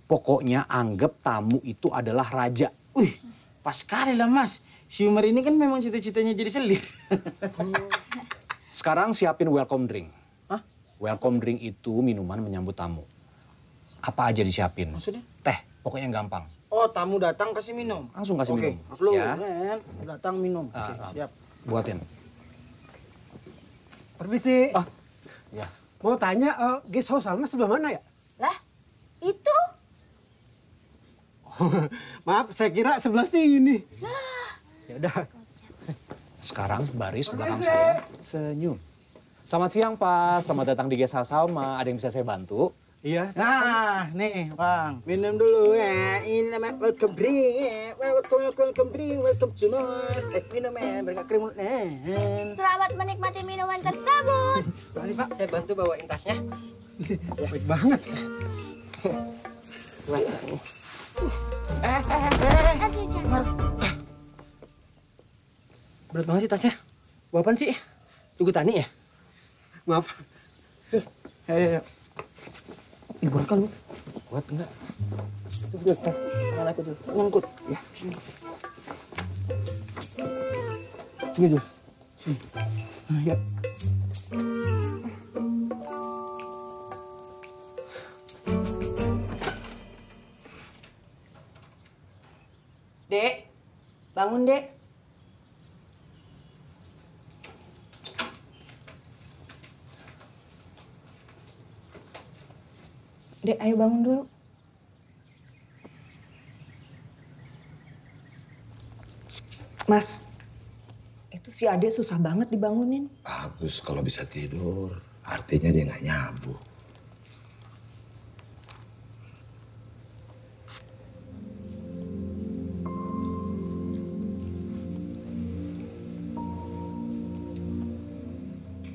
Pokoknya anggap tamu itu adalah raja. Wih, pas sekali lah mas. Si Umar ini kan memang cita-citanya jadi selir. Sekarang siapin welcome drink. Welcome drink itu minuman menyambut tamu. Apa aja disiapin? Maksudnya? Teh, pokoknya yang gampang. Oh, tamu datang kasih minum. Langsung kasih Oke, minum. Flow, Ya. men. Datang minum. Oke, Ah, ah. siap. Buatin. Permisi. Ah, ya. Mau tanya, eh, guest house Salma sebelah mana ya? Lah, itu? Maaf, saya kira sebelah sini. Ya udah. Sekarang baris belakang saya. Senyum. Selamat siang, Pak. Selamat datang di Guest House Salma. Ada yang bisa saya bantu? Iya. Nah, nih, Bang. Minum dulu ya. Ini namanya welcome drink. ya. Welcome, welcome, welcome drink. Welcome to North. Eh, minum ya. Berkat krim. Nah. Selamat menikmati minuman tersebut. Mari Pak, saya bantu bawain tasnya. Baik banget. Mas. Eh, eh, eh. Berat banget sih tasnya. Bawa apaan sih? Tunggu Tani ya? Maaf. Ayo, ayo. Ih, berat kan lu? Kuat enggak? Tunggu, tas. Tangan aku dulu. Ngangkut. Ya. Tunggu dulu. Sini. Nah, ya. Dek, bangun dek. Dek, ayo bangun dulu. Mas, itu si Ade susah banget dibangunin. Bagus kalau bisa tidur. Artinya dia nggak nyabu.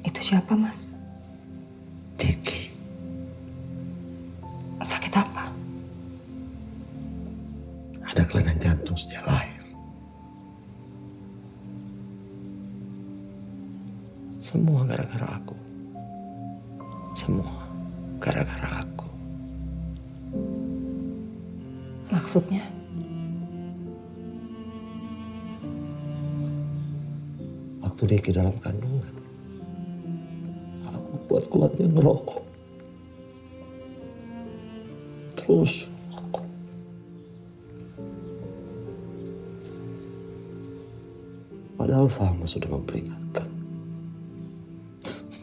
Itu siapa, Mas? Gara-gara aku. Semua gara-gara aku. Maksudnya? Waktu dia ke dalam kandungan. Aku kuat-kuatnya ngerokok. Terus ngerokok. Padahal Salma sudah memperingatkan.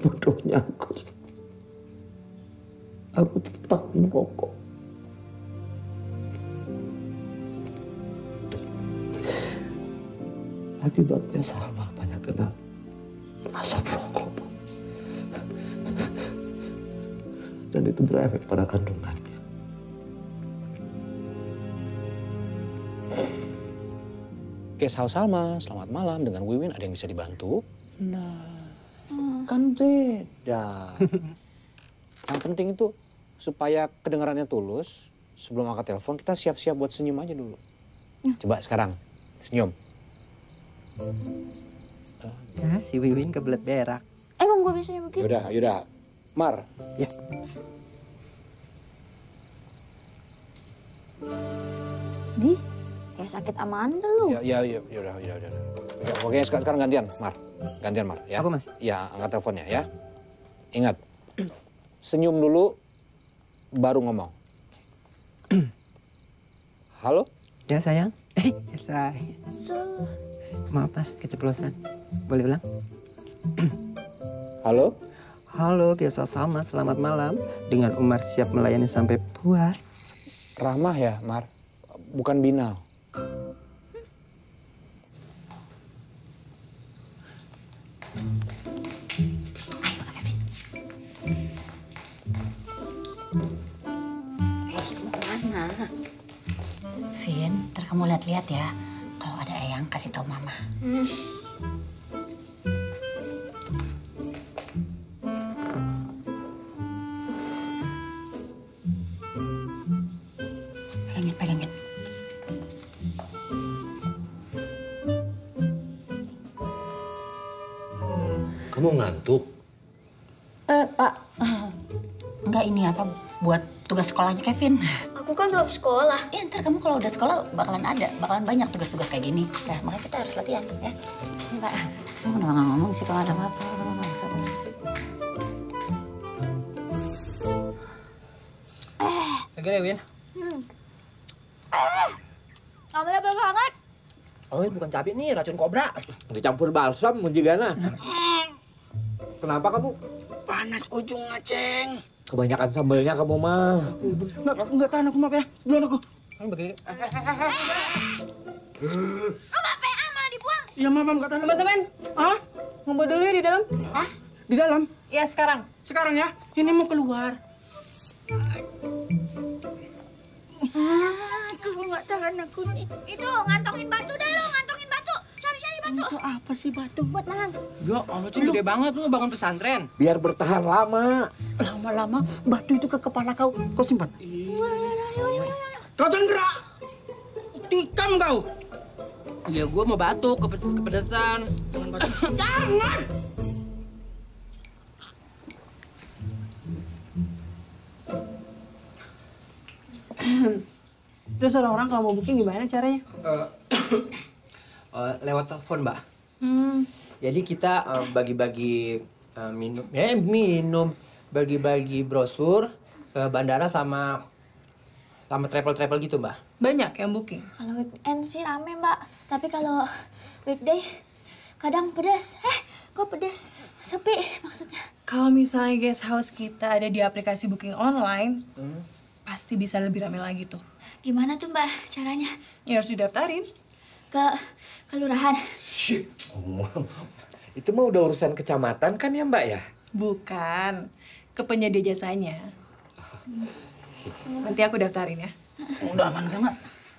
Bodohnya aku. Aku tetap merokok. Akibatnya Salma banyak kena asap rokok. Dan itu berefek pada kandungannya. Guest House Salma, selamat malam. Dengan Wiwin ada yang bisa dibantu? Nah, kan beda. yang penting itu supaya kedengarannya tulus, sebelum angkat telepon kita siap-siap buat senyum aja dulu. Coba sekarang, senyum. Ya, si Wiwin kebelet berak. Emang gue biasanya begitu? Yaudah, yaudah. Mar. Ya. Di, kayak sakit aman lu. Ya, ya, ya, yaudah, yaudah, yaudah. Ya, pokoknya sekarang, sekarang gantian, Mar. Gantian, Mar. Ya. Aku, Mas. Ya, angkat teleponnya ya. Ingat, senyum dulu, baru ngomong. Halo? Ya, sayang. Eh, ya, sayang. Maaf, Mas, keceplosan. Boleh ulang? Halo? Halo, Biasa sama. Selamat malam. Dengan Umar siap melayani sampai puas. Ramah ya, Mar. Bukan binal. Kamu lihat-lihat ya. Kalau ada Eyang kasih tahu Mama. Hmm. Pegangin, pegangin. Kamu ngantuk? Eh, Pak. Enggak ini apa buat tugas sekolahnya Kevin. Belum sekolah. Ya ntar kamu kalau udah sekolah bakalan ada, bakalan banyak tugas-tugas kayak gini. Nah, makanya kita harus latihan ya. Mbak, kamu kenapa nggak ngomong sih kalau ada apa-apa? Kamu nggak ngomong sih. Gini, Win. Hmm. Kamunya belum hangat. Oh, ini bukan cabai nih, racun kobra. Dicampur balsam Mujigana. Kenapa kamu? Panas ujung ngaceng. Kebanyakan sambelnya kamu mah. Enggak, enggak tahan aku maaf ya. Duluan aku. Kan begini. Oh, nggak PA malah dibuang. Iya, maaf, enggak tahan. Teman-teman. Ah? Ngumpul dulu ya di dalam. Hah? Di dalam? Iya, sekarang. Sekarang ya? Ini mau keluar. Aku nggak tahan aku nih. Itu ngantongin batu dah lo, ngantongin batu. Batu. Itu apa sih batu? Buat nahan. Ya Allah, itu gede banget lu bangun pesantren. Biar bertahan lama. Lama-lama batu itu ke kepala kau. Kau simpan. Kau jangan gerak. Tikam kau. Ya gua mau batuk, kepedes kepedesan. Jangan batuk. Jangan. Terus orang-orang kalau mau booking gimana caranya? Eh, eh, lewat telepon, Mbak. Hmm. Jadi kita eh, bagi-bagi eh, minum, eh minum, bagi-bagi brosur ke bandara sama sama travel-travel gitu, Mbak. Banyak yang booking. Kalau weekend sih rame mbak, tapi kalau weekday kadang pedas. Eh, kok pedas? Sepi maksudnya. Kalau misalnya guest house kita ada di aplikasi booking online, pasti bisa lebih ramai lagi tuh. Gimana tuh mbak caranya? Ya harus didaftarin. Ke kelurahan. Itu mah udah urusan kecamatan kan ya Mbak ya? Bukan, ke penyedia jasanya. Nanti aku daftarin ya. Udah aman kan, Mak?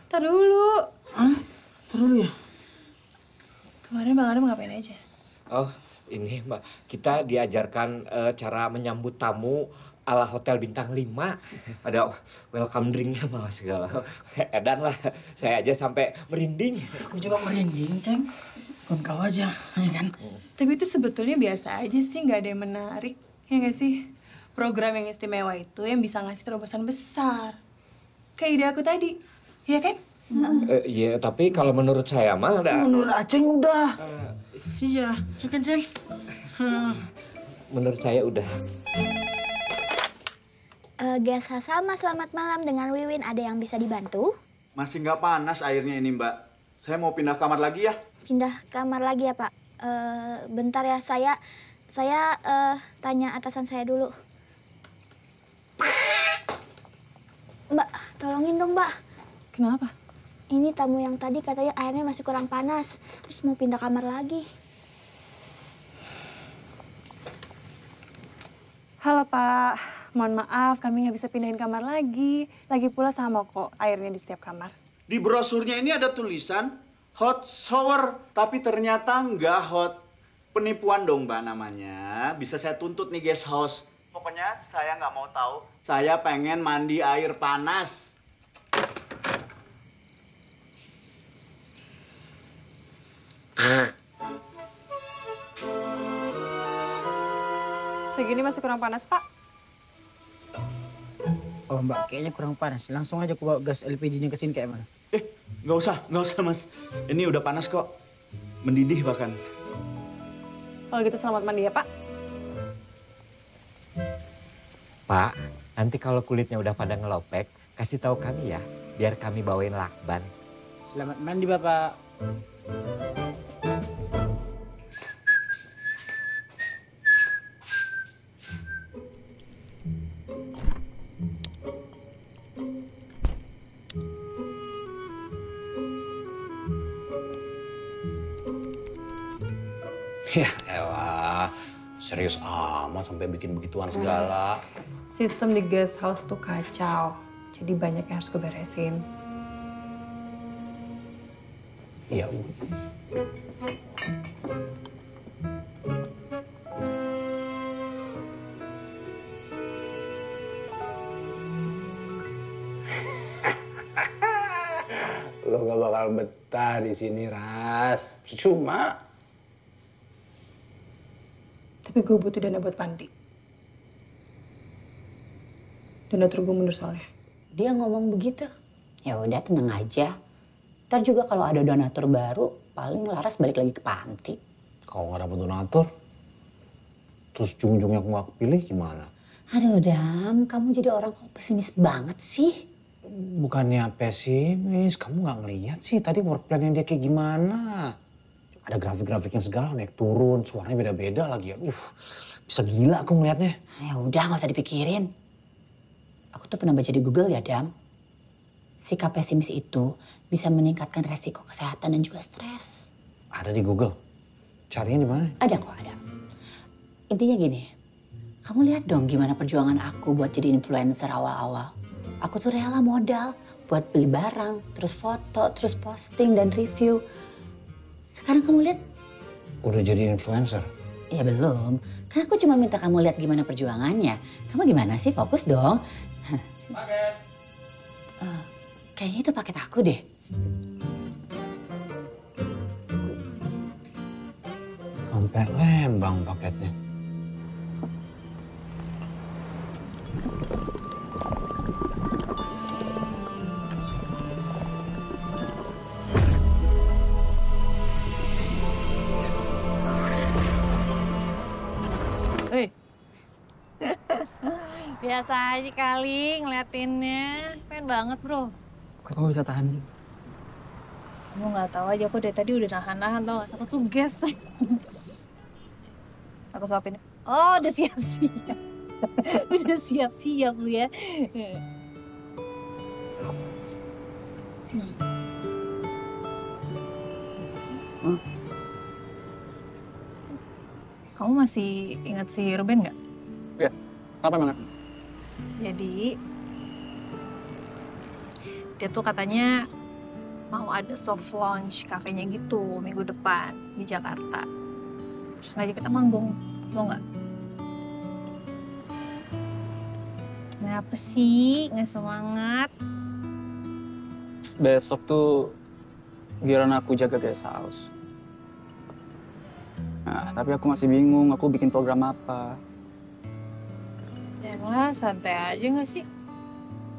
Ntar dulu. Hah? Terus ya? Kemarin Bang Adam ngapain aja? Oh, ini Mbak, kita diajarkan eh, cara menyambut tamu ala hotel bintang 5. Ada welcome drinknya malah segala. Edan lah, saya aja sampai merinding. Aku juga merinding, Ceng. Kon kau aja, ya kan? Tapi itu sebetulnya biasa aja sih, nggak ada yang menarik. Ya nggak sih? Program yang istimewa itu yang bisa ngasih terobosan besar. Kayak ide aku tadi, ya kan? Eh, Iya, tapi kalau menurut saya mah ada Menurut Aceng udah. Iya, ya kan, Ceng? menurut saya udah. Eh, Guest house sama selamat malam dengan Wiwin. Ada yang bisa dibantu? Masih nggak panas airnya ini, Mbak. Saya mau pindah kamar lagi ya. Pindah kamar lagi ya Pak. Eh, bentar ya saya saya eh, tanya atasan saya dulu. Mbak, tolongin dong Mbak. Kenapa? Ini tamu yang tadi katanya airnya masih kurang panas. Terus mau pindah kamar lagi. Halo Pak, mohon maaf kami nggak bisa pindahin kamar lagi. Lagi pula sama kok airnya di setiap kamar. Di brosurnya ini ada tulisan hot shower, tapi ternyata nggak hot. Penipuan dong, Mbak namanya. Bisa saya tuntut nih guest house. Pokoknya saya nggak mau tahu. Saya pengen mandi air panas. Segini masih kurang panas Pak. Oh, Mbak, kayaknya kurang panas. Langsung aja aku bawa gas LPG-nya ke sini kayak mana? Nggak usah, nggak usah mas. Ini udah panas kok. Mendidih bahkan. Kalau gitu selamat mandi ya Pak. Pak, nanti kalau kulitnya udah pada ngelopek, kasih tahu kami ya, biar kami bawain lakban. Selamat mandi, Bapak. Amat sampai bikin begituan segala. Sistem di guest house tuh kacau. Jadi banyak yang harus keberesin. Iya, U. Lo gak bakal betah di sini, Ras. Cuma Tapi gue butuh dana buat panti. Donatur gue mundur soalnya. Dia ngomong begitu. Ya udah tenang aja. Ntar juga kalau ada donatur baru, paling Laras balik lagi ke panti. Kalau nggak dapet donatur, terus ujung-ujungnya aku nggak kepilih gimana? Aduh Dam, kamu jadi orang kok pesimis banget sih? Bukannya pesimis, kamu nggak ngeliat sih tadi work plan-nya dia kayak gimana? Ada grafik-grafiknya segala naik turun, suaranya beda-beda lagi. Aduh, bisa gila aku ngeliatnya. Ya udah nggak usah dipikirin. Aku tuh pernah baca di Google ya Dam. Sikap pesimis itu bisa meningkatkan resiko kesehatan dan juga stres. Ada di Google. Carinya di mana? Ada kok ada. Intinya gini, kamu lihat dong gimana perjuangan aku buat jadi influencer awal-awal. Aku tuh rela modal buat beli barang, terus foto, terus posting dan review. Sekarang kamu lihat, Udah jadi influencer. ya belum. Kan aku cuma minta kamu lihat gimana perjuangannya. Kamu gimana sih? Fokus dong. Eh, kayaknya itu paket aku deh. Sampai Lembang paketnya. Biasa aja kali ngeliatinnya. Pengen banget bro. Kok kamu bisa tahan sih? Kamu nggak tahu aja aku dari tadi udah nahan-nahan tau gak? Takut suges. aku suapin. Oh udah siap-siap. udah siap-siap lu ya. Hmm. Kamu masih ingat si Ruben nggak? Ya, apa emang? Jadi dia tuh katanya mau ada soft launch kafenya gitu minggu depan di Jakarta. Terus ngajak kita manggung, mau nggak? Kenapa sih nggak semangat? Besok tuh giliran aku jaga guest house. Nah, tapi aku masih bingung aku bikin program apa. Lah, santai aja nggak sih?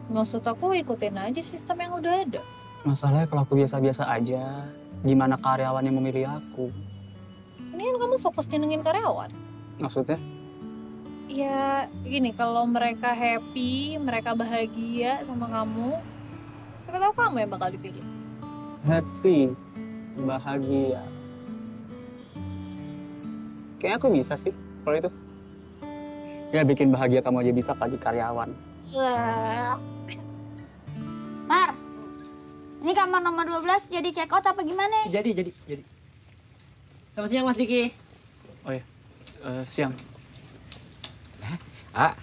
Maksud aku ikutin aja sistem yang udah ada. Masalahnya kalau aku biasa-biasa aja, gimana karyawan yang memilih aku? Ini kan kamu fokus nyenengin karyawan. Maksudnya? Ya gini, kalau mereka happy, mereka bahagia sama kamu, siapa tahu kamu yang bakal dipilih. Happy, bahagia. Kayaknya aku bisa sih kalau itu. Ya bikin bahagia kamu aja bisa pagi karyawan. Mar, ini kamar nomor 12 jadi check out apa gimana? Jadi, jadi, jadi. Selamat siang Mas Diki. Oh ya, eh, siang. Ah.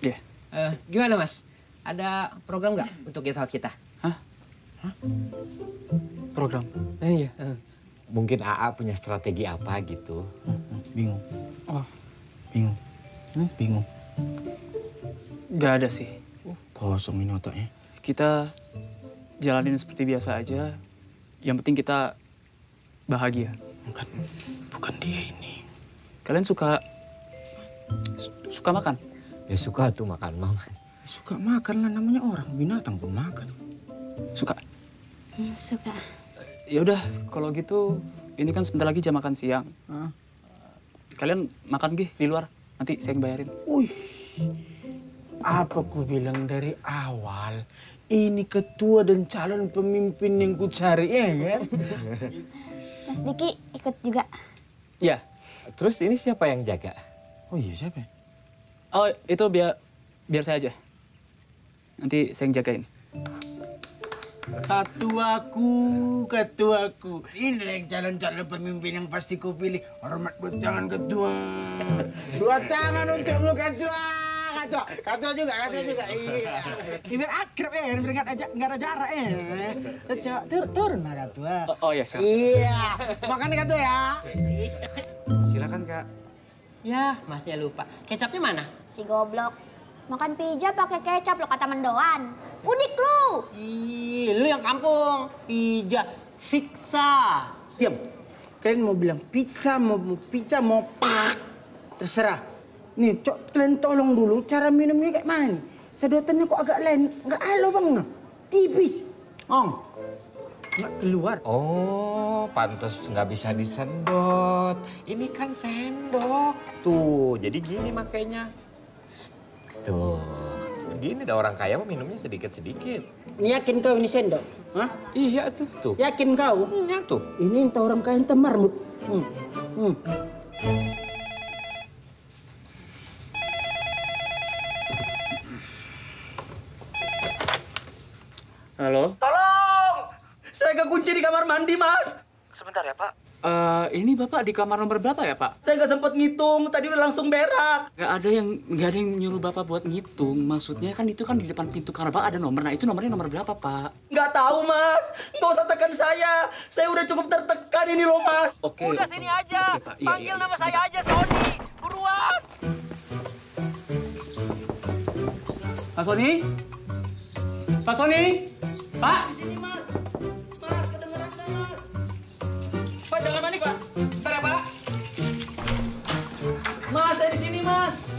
Iya. Eh, gimana Mas? Ada program nggak untuk guest house kita? Program? Eh, iya. Mungkin AA punya strategi apa gitu. Bingung. Oh, bingung. Bingung. Gak ada sih. Kosong ini otaknya. Kita jalanin seperti biasa aja. Yang penting kita bahagia. Bukan, bukan dia ini. Kalian suka suka makan? Ya suka tuh makan mama. Suka makan lah namanya orang, binatang pun makan. Suka. Suka. Ya udah, kalau gitu ini kan sebentar lagi jam makan siang. Kalian makan gih di luar. Nanti saya yang bayarin. Wih, apa ku bilang dari awal? Ini ketua dan calon pemimpin yang ku cari, ya kan? Mas Diki ikut juga. Ya. Terus ini siapa yang jaga? Oh iya siapa? Oh itu biar biar saya aja. Nanti saya yang jagain. Ketuaku, ketuaku. Ini yang calon-calon pemimpin yang pasti ku pilih. Hormat buat tangan ketua. Dua tangan untukmu ketua. Ketua, ketua juga, ketua juga. Iya. Biar akrab ya, biar nggak ada, nggak ada jarak ya. Coba tur, turun lah ketua. Oh, oh ya, siap. Iya, makan nih ketua ya. Silakan Kak. Ya, Masnya lupa. Kecapnya mana? Si goblok. Makan pizza pakai kecap lo kata mendoan. Udik lu. Ih, lu yang kampung. Pizza, pizza. Diam. Kalian mau bilang pizza, mau mau pizza, mau pak. terserah. Nih, cok, kalian tolong dulu cara minumnya kayak mana nih? Sedotannya kok agak lain, nggak halo bang, nah. tipis. Ong, nggak keluar. Oh, pantas nggak bisa disedot. Ini kan sendok. Tuh, jadi gini makanya. Tuh, gini dah orang kaya mah minumnya sedikit-sedikit. Yakin kau ini sendok? Hah? Iya tuh. Tuh. Yakin kau? Iya tuh. Ini entah orang kaya entah marmut. Hmm. Hmm. Halo? Tolong! Saya kekunci di kamar mandi, Mas. Sebentar ya, Pak. Eh, ini Bapak di kamar nomor berapa ya, Pak? Saya nggak sempat ngitung, tadi udah langsung berak. Nggak ada yang nggak ada yang nyuruh Bapak buat ngitung. Maksudnya kan itu kan di depan pintu kamar Bapak ada nomor. Nah, itu nomornya nomor berapa, Pak? Nggak tahu, Mas. Nggak usah tekan saya. Saya udah cukup tertekan ini loh, Mas. Oke. Udah oke. sini aja. Oke, Pak. Iya, Panggil iya, iya. nama saya aja, Sony. Buruan. Pak Sony? Pak Sony? Pak?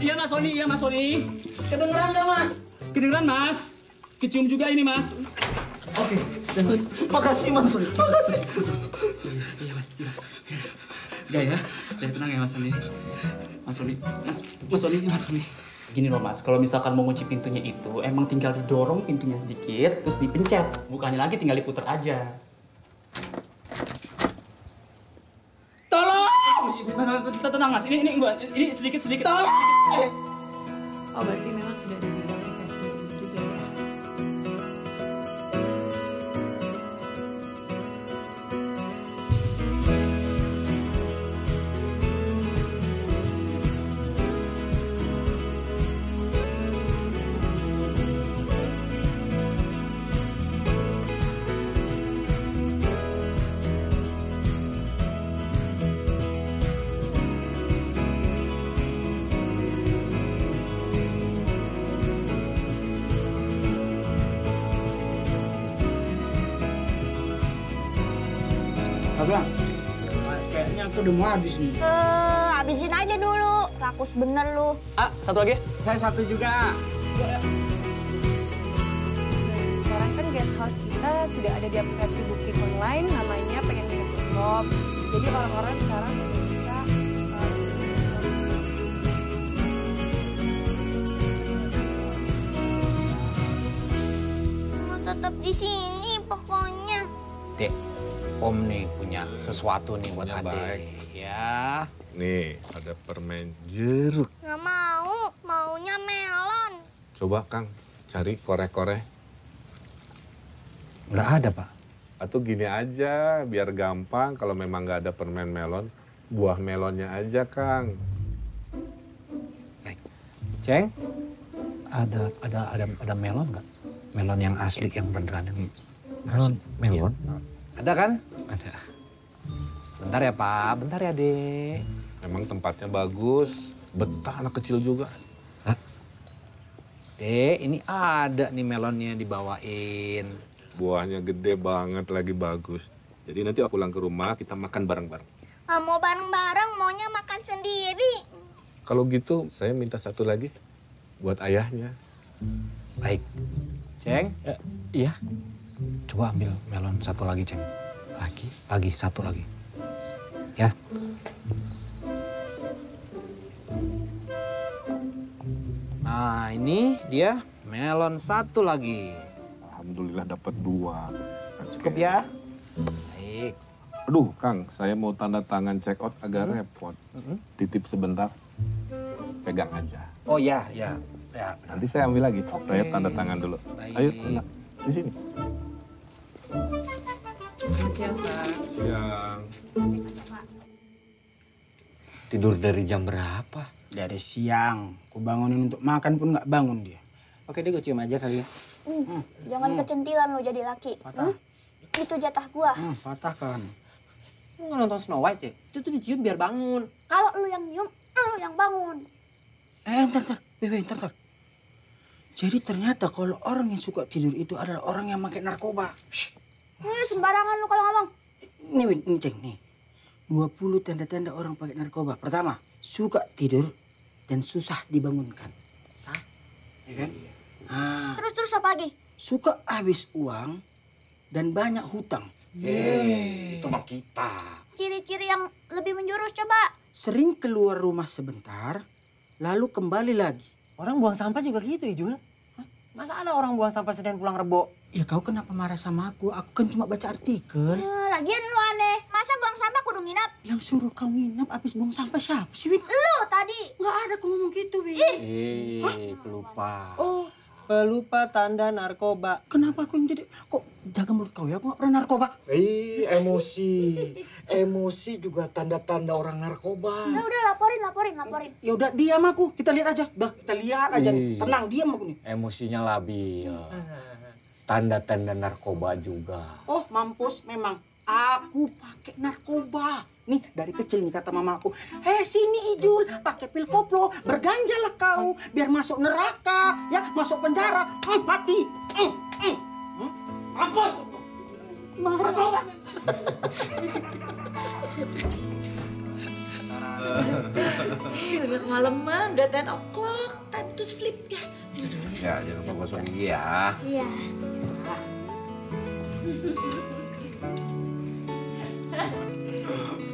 Iya, Mas Sony. Iya, Mas Sony. Kedengeran nggak, Mas? Kedengeran, Mas. Kecium juga ini, Mas. Oke, Mas. Makasih, Mas. Makasih. Gak ya? Ya, tenang ya, Mas Sony. Mas Sony. Mas, Mas Sony, Mas Sony. Gini loh mas, kalau misalkan mau kunci pintunya itu, emang tinggal didorong pintunya sedikit, terus dipencet. Bukannya lagi tinggal diputer aja. Tolong! Tenang mas, ini ini ini sedikit sedikit. Oh, berarti memang sudah ada di dalam udah mau habis nih. Eh, habisin aja dulu. Rakus bener lu. Ah, satu lagi. Saya satu juga. Sekarang kan guest house kita sudah ada di aplikasi booking online namanya pengen. Jadi orang-orang sekarang Om nih punya sesuatu nih buat baik. Ya. Nih, ada permen jeruk. Nggak mau, maunya melon. Coba Kang, cari korek-korek. Nggak ada, Pak. Atau gini aja, biar gampang kalau memang nggak ada permen melon, buah melonnya aja Kang. Ceng, ada ada ada ada melon nggak? Melon yang asli yang beneran yang Melon, melon? Ada kan? Ada. Bentar ya Pak, bentar ya Dek. Memang tempatnya bagus, betah anak kecil juga. Dek, ini ada nih melonnya dibawain. Buahnya gede banget, lagi bagus. Jadi nanti pulang ke rumah kita makan bareng-bareng. Nggak mau bareng-bareng, maunya makan sendiri. Kalau gitu, saya minta satu lagi buat ayahnya. Baik. Ceng? iya. Coba ambil melon satu lagi, Ceng. Lagi? Lagi, satu lagi. Ya. Nah, ini dia melon satu lagi. Alhamdulillah dapat dua. Cukup ya? Baik. Aduh, Kang, saya mau tanda tangan check out agak repot. Titip sebentar. Pegang aja. Oh ya, ya. Ya, Nanti saya ambil lagi. Saya tanda tangan dulu. Baik. Ayo, tanda. Di sini. Siang, Pak. Siang. Tidur dari jam berapa? Dari siang. Ku bangunin untuk makan pun nggak bangun dia. Oke deh, gue cium aja kali ya. Hmm, Jangan kecentilan lu jadi laki. Hmm? Itu jatah gua. Hmm, patahkan. Lu nggak nonton Snow White ya? Itu tuh dicium biar bangun. Kalau lu yang nyium, lu yang bangun. Eh, ntar, ntar. Bebe, ntar, ntar. Jadi ternyata kalau orang yang suka tidur itu adalah orang yang pakai narkoba. Ini sembarangan lu kalau ngomong. Nih, Win, ini ceng, nih. 20 tanda-tanda orang pakai narkoba. Pertama, suka tidur dan susah dibangunkan. Sah? Ya kan? Ah, Terus terus apa lagi? suka habis uang dan banyak hutang. Itu mah kita. Ciri-ciri yang lebih menjurus coba. Sering keluar rumah sebentar, lalu kembali lagi. Orang buang sampah juga gitu, Ijul. Hah? Masa ada orang buang sampah Senin pulang rebo? Ya kau kenapa marah sama aku? Aku kan cuma baca artikel. Eh, lagian lu aneh. Masa buang sampah kudu nginap? Yang suruh kau nginap habis buang sampah siapa sih, Win? Lu tadi. Nggak ada kau ngomong gitu, Win. Eh, pelupa. Oh, Pelupa tanda narkoba. kenapa aku yang jadi... Kok jaga mulut kau ya? Aku nggak pernah narkoba. Ih, emosi. Emosi juga tanda-tanda orang narkoba. Udah udah laporin laporin laporin. Ya udah diam aku. Kita lihat aja. Udah kita lihat aja. Ih. Tenang, diam aku nih. Emosinya labil. Tanda-tanda narkoba juga. Oh, mampus memang. Aku pakai narkoba. Nih, dari kecil nih kata mamaku. Hei, sini Ijul, pakai pil koplo. Berganjalah kau, biar masuk neraka. Ya, masuk penjara. Hmm, mati. Hmm, hmm. Hmm, Mampus. Eh, udah kemalaman, udah 10 o'clock. Time to sleep ya. Ya. Jangan lupa gosok gigi ya. Iya. Aku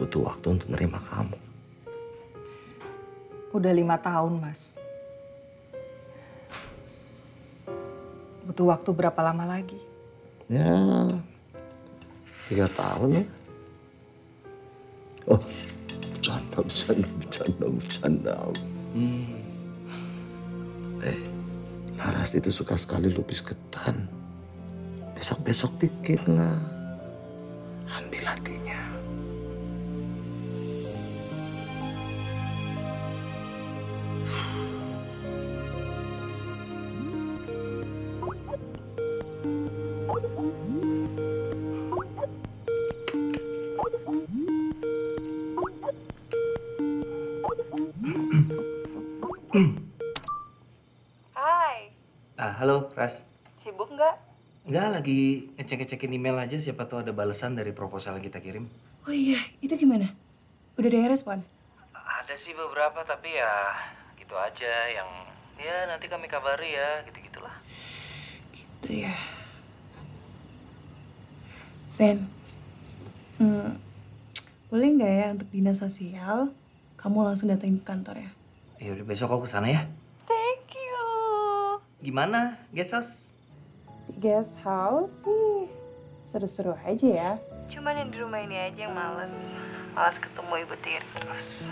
butuh waktu untuk nerima kamu. Udah lima tahun, Mas. Butuh waktu berapa lama lagi? Ya, tiga tahun ya. Oh, bercanda, bercanda, bercanda, bercanda. Hmm. Eh, Laras itu suka sekali lupis ketan. Besok-besok dikit lah. Ambil hatinya. Hai, Ah, halo, Ras. sibuk nggak? Enggak, lagi ngecek-ngecekin email aja siapa tahu ada balasan dari proposal yang kita kirim. Oh iya, itu gimana? Udah ada yang respon? Ada sih beberapa, tapi ya gitu aja yang ya nanti kami kabari ya, gitu-gitulah. Gitu ya. Ben, hmm, boleh nggak ya untuk dinas sosial kamu langsung datang ke kantor ya? Ya udah besok aku ke sana ya. Thank you. Gimana, guest house? Di guest house sih seru-seru aja ya. Cuman yang di rumah ini aja yang males. Males ketemu ibu tiri terus.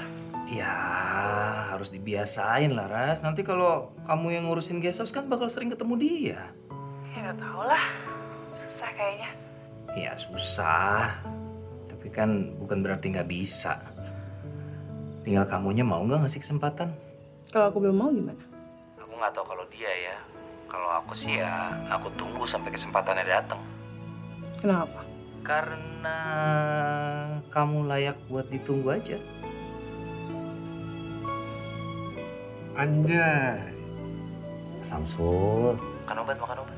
Ya, harus dibiasain lah, Ras. Nanti kalau kamu yang ngurusin guest house kan bakal sering ketemu dia. Ya nggak tau lah. Susah kayaknya. Ya susah, tapi kan bukan berarti nggak bisa. Tinggal kamunya mau nggak ngasih kesempatan? Kalau aku belum mau gimana? Aku nggak tahu kalau dia ya. Kalau aku sih ya, aku tunggu sampai kesempatannya datang. Kenapa? Karena kamu layak buat ditunggu aja. Anjay. Samsul. Makan obat, makan obat.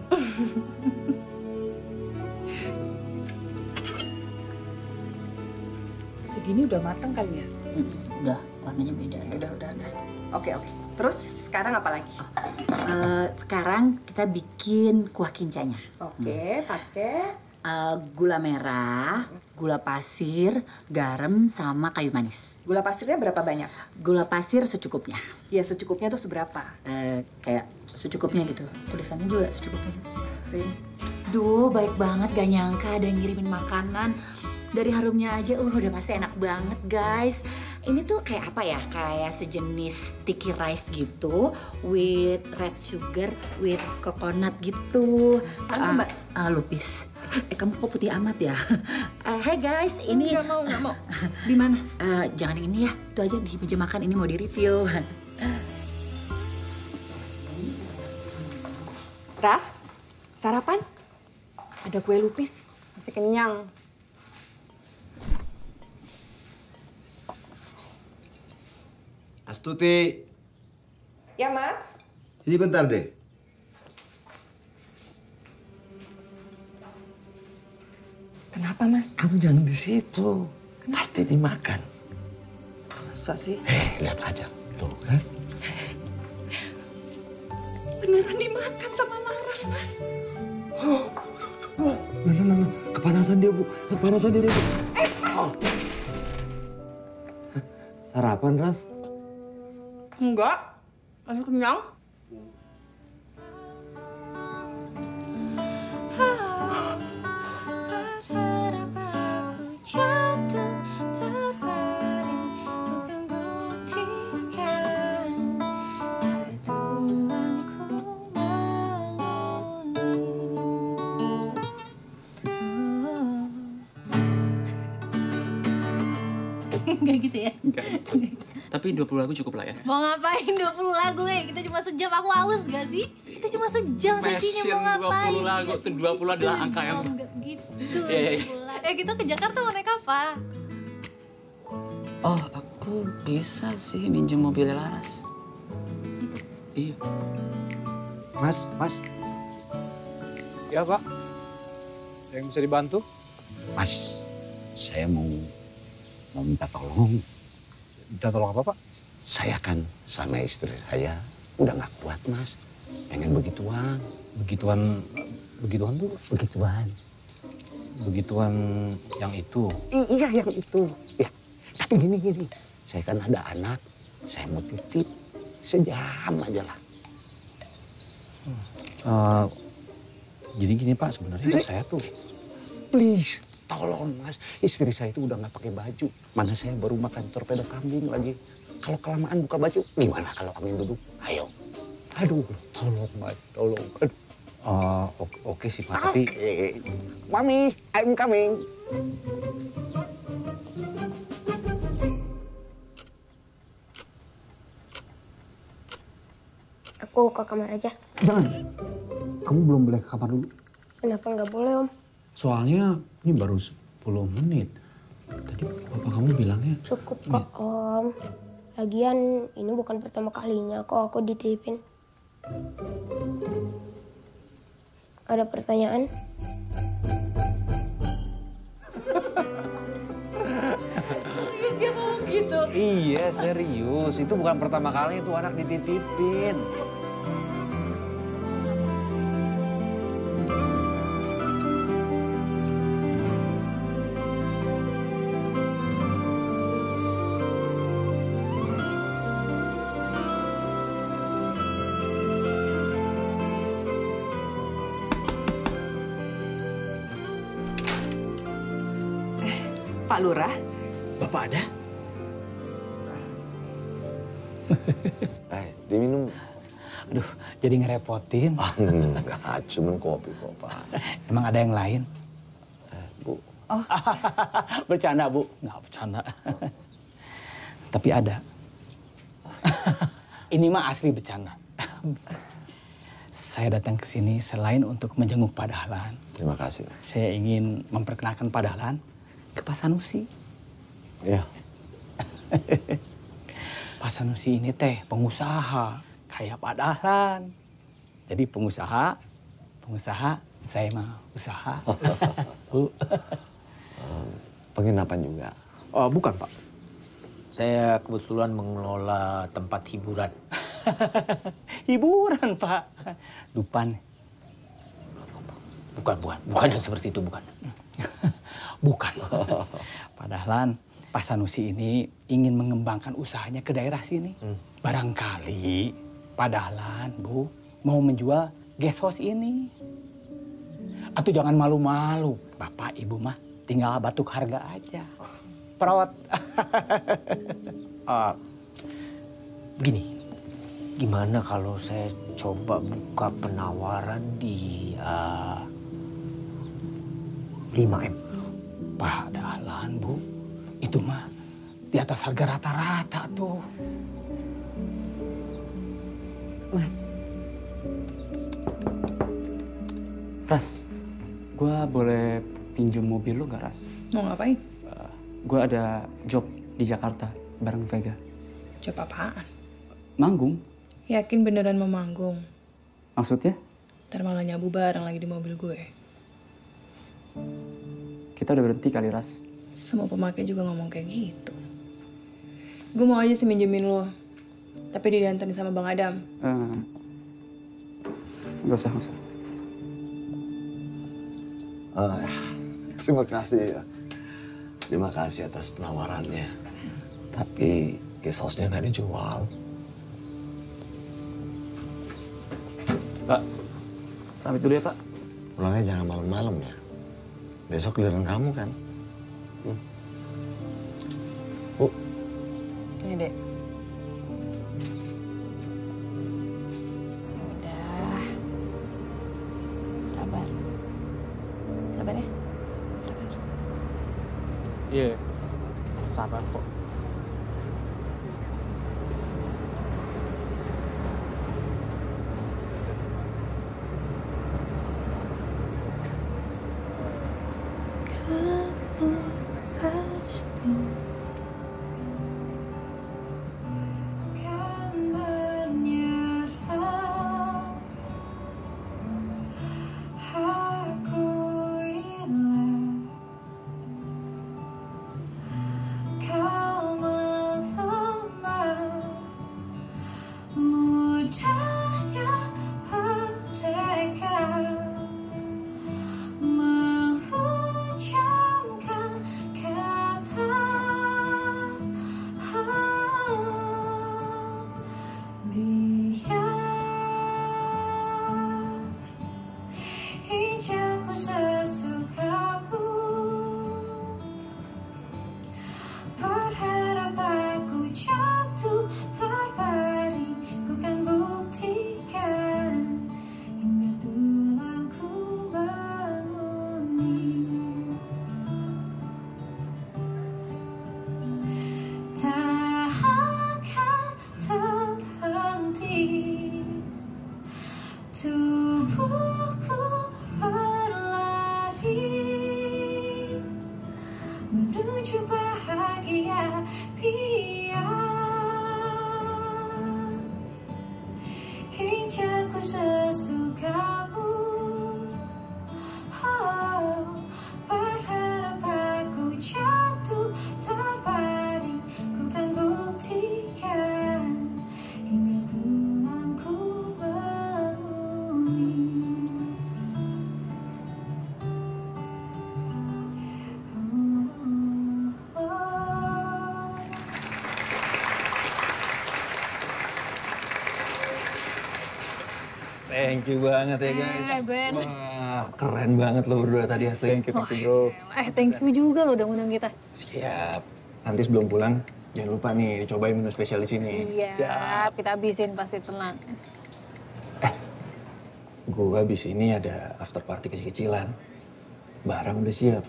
Segini udah mateng kali ya? Udah, warnanya beda. Udah, udah, udah. Oke, oke. Terus sekarang apa lagi? Eh, sekarang kita bikin kuah kincanya. Oke, pakai Eh, gula merah, gula pasir, garam, sama kayu manis. gula pasirnya berapa banyak? Gula pasir secukupnya. Ya secukupnya tuh seberapa? Eh, kayak secukupnya gitu. Tulisannya juga secukupnya. Rin. Duh, baik banget gak nyangka ada yang ngirimin makanan. Dari harumnya aja, uh udah pasti enak banget guys. Ini tuh kayak apa ya? Kayak sejenis sticky rice gitu, with red sugar, with coconut gitu. Apa, Ah, Mbak? ah, lupis. Eh, kamu kok putih amat ya? Eh, hey guys, ini... Nggak mau, nggak mau. Di mana? Eh, jangan ini ya, itu aja di meja makan ini mau di-review. Ras, sarapan? Ada kue lupis. Masih kenyang. Astuti, Ya, Mas. ini bentar deh. Kenapa, Mas? Kamu jangan di situ. Pasti dimakan. Masa sih? Eh, lihat aja. Tuh, kan? Beneran dimakan sama Laras, Mas. Nah, nah, nah, nah. Kepanasan dia, Bu. Kepanasan dia, Bu. Oh. Sarapan, Ras? Enggak. Masih kenyang. Enggak gitu ya? Enggak. Tapi 20 lagu cukup lah ya. Mau ngapain 20 lagu ya? Kita cuma sejam, aku haus gak sih? Kita cuma sejam sesinya mau ngapain? 20 lagu tuh 20 adalah angka yang Enggak gitu. Iya, iya, iya. 20 Eh kita ke Jakarta mau naik apa? Oh, aku bisa sih minjem mobilnya Laras. Iya. Mas, Mas. Ya, Pak. Ada yang bisa dibantu? Mas, saya mau mau minta tolong. Minta tolong apa, Pak? Saya kan sama istri saya udah nggak kuat, Mas. Pengen begituan. Begituan, begituan tuh? Begituan. Begituan yang itu. Iya, yang itu. Ya, tapi gini gini. Saya kan ada anak, saya mau titip sejam aja lah. Eh, jadi gini Pak, sebenarnya saya tuh Please, tolong mas. Istri saya itu udah nggak pakai baju. Mana saya baru makan torpedo kambing lagi. Kalau kelamaan buka baju, gimana kalau kami duduk? Ayo. Aduh, tolong mas, tolong. Aduh. Eh, oke, oke sih Pak, tapi. Mami, I'm coming. Aku ke kamar aja. jangan. Kamu belum boleh ke kamar dulu. Kenapa nggak boleh, Om? Soalnya ini baru 10 menit. Tadi bapak kamu bilangnya Cukup kok, Om. Lagian ini bukan pertama kalinya kok aku dititipin. Ada pertanyaan? Serius dia ngomong gitu? Iya serius, itu bukan pertama kali itu anak dititipin. Pak Lurah, Bapak ada? Eh, diminum. Aduh, jadi ngerepotin. Ah, enggak, cuman kopi kok, Pak. Emang ada yang lain? Bu. Oh. bercanda, Bu. Nggak bercanda. Tapi ada. Ini mah asli bercanda. Saya datang ke sini selain untuk menjenguk Pak Dahlan. Terima kasih. Saya ingin memperkenalkan Pak Dahlan ke Pak Sanusi. Ya. Pak Sanusi ini teh pengusaha kayak Pak Dahlan. Jadi pengusaha, pengusaha, saya mah usaha. Bu. Penginapan juga. Oh, bukan, Pak. Saya kebetulan mengelola tempat hiburan. Hiburan, Pak. Dupan. Bukan, bukan. Bukan yang seperti itu, bukan. Bukan. Pak Dahlan, Pak Sanusi ini ingin mengembangkan usahanya ke daerah sini. Barangkali Pak Dahlan, Bu, mau menjual guest house ini. Atau jangan malu-malu. Bapak, Ibu mah tinggal batuk harga aja. Perawat. Ah, begini, gimana kalau saya coba buka penawaran di ah, 5 Padahal Bu, itu mah di atas harga rata-rata tuh. Mas. Ras, gue boleh pinjam mobil lu gak, Ras? Mau ngapain? Gue ada job di Jakarta bareng Vega. Job apaan? Manggung, Yakin beneran mau manggung? maksudnya Ntar malah nyabu bareng lagi di mobil gue. kita udah berhenti kali, Ras. Semua pemakai juga ngomong kayak gitu. Gue mau aja sih minjemin lo. Tapi diantarin sama Bang Adam. Eh, Gak usah, gak usah. Ah, terima kasih ya. Terima kasih atas penawarannya. Tapi kisosnya nggak dijual. Pak, pamit dulu ya, Pak. Pulangnya jangan malam-malam ya. Besok giliran kamu kan. Ini dek. Thank you banget ya guys. Eh, Ben. Wah, keren banget lo berdua tadi asli. Thank you, thank you bro. Eh, thank you juga lo udah ngundang kita. Siap. Nanti sebelum pulang, jangan lupa nih dicobain menu spesial di sini. Siap, kita habisin pasti tenang. Gue abis ini ada after party kecil-kecilan. Barang udah siap.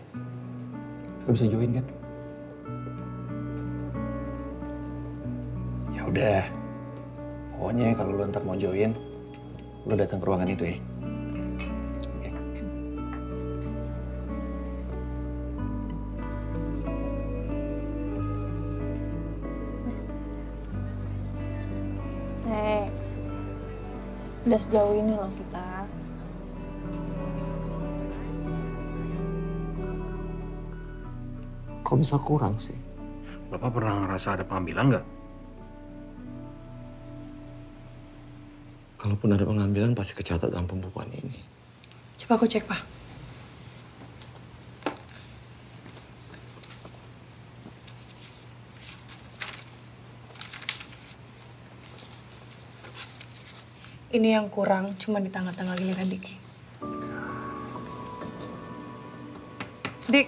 Lo bisa join kan? Ya udah. Pokoknya kalau lo ntar mau join, lo datang ke ruangan itu ya. Eh, udah sejauh ini loh kita. Kok bisa kurang sih? Bapak pernah ngerasa ada pengambilan nggak? Kalaupun ada pengambilan pasti kecatat dalam pembukuan ini. Coba aku cek, Pak. Ini yang kurang, cuma di tanggal-tanggal giliran Diki. Dik,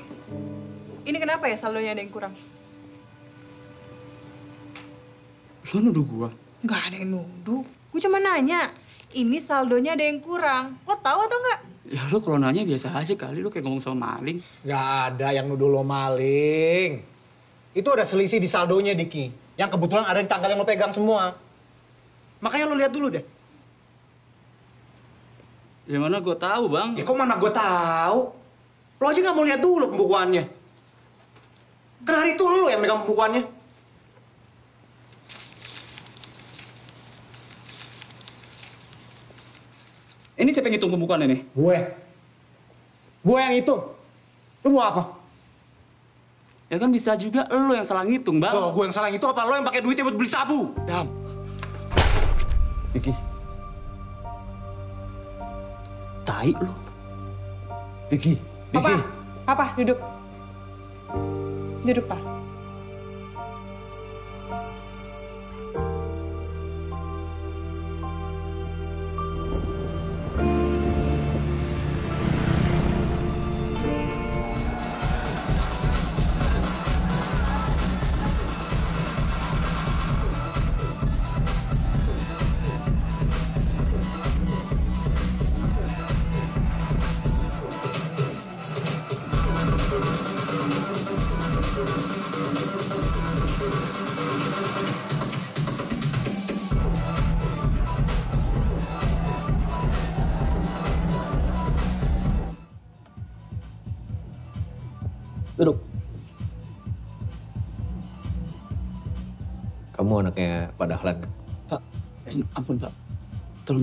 ini kenapa ya saldonya ada yang kurang? Lo nuduh gua? Nggak ada yang nuduh. Gue cuma nanya, ini saldonya ada yang kurang. Lo tahu atau nggak? Ya lu kalau nanya biasa aja kali, lu kayak ngomong sama maling. Gak ada yang nuduh lo maling. Itu ada selisih di saldonya, Diki. Yang kebetulan ada di tanggal yang lo pegang semua. Makanya lo lihat dulu deh. Ya mana gue tahu bang. Ya kok mana gue tahu? Lo aja nggak mau lihat dulu pembukuannya. Kan hari itu lo yang megang pembukuannya. Ini siapa yang ngitung pembukuan ini? Gue. Gue yang hitung. Lo mau apa? Ya kan bisa juga lo yang salah ngitung bang. Oh, gue yang salah itu apa lo yang pakai duitnya buat beli sabu? Dam. Diki. Tai lo. Diki. Papa, papa duduk. Duduk, Pak.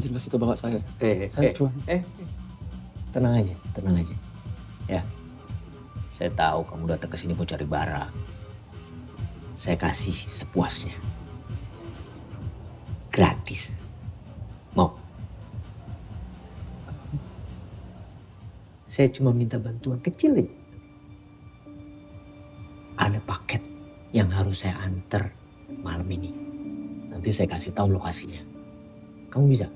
Jangan kasih tau bapak saya. Eh, Saya eh, cuma- eh, tenang aja, tenang aja. Ya, saya tahu kamu datang ke sini mau cari bara. Saya kasih sepuasnya. Gratis. Mau? Saya cuma minta bantuan kecil aja. Ada paket yang harus saya antar malam ini. Nanti saya kasih tahu lokasinya. Kamu? Bisa.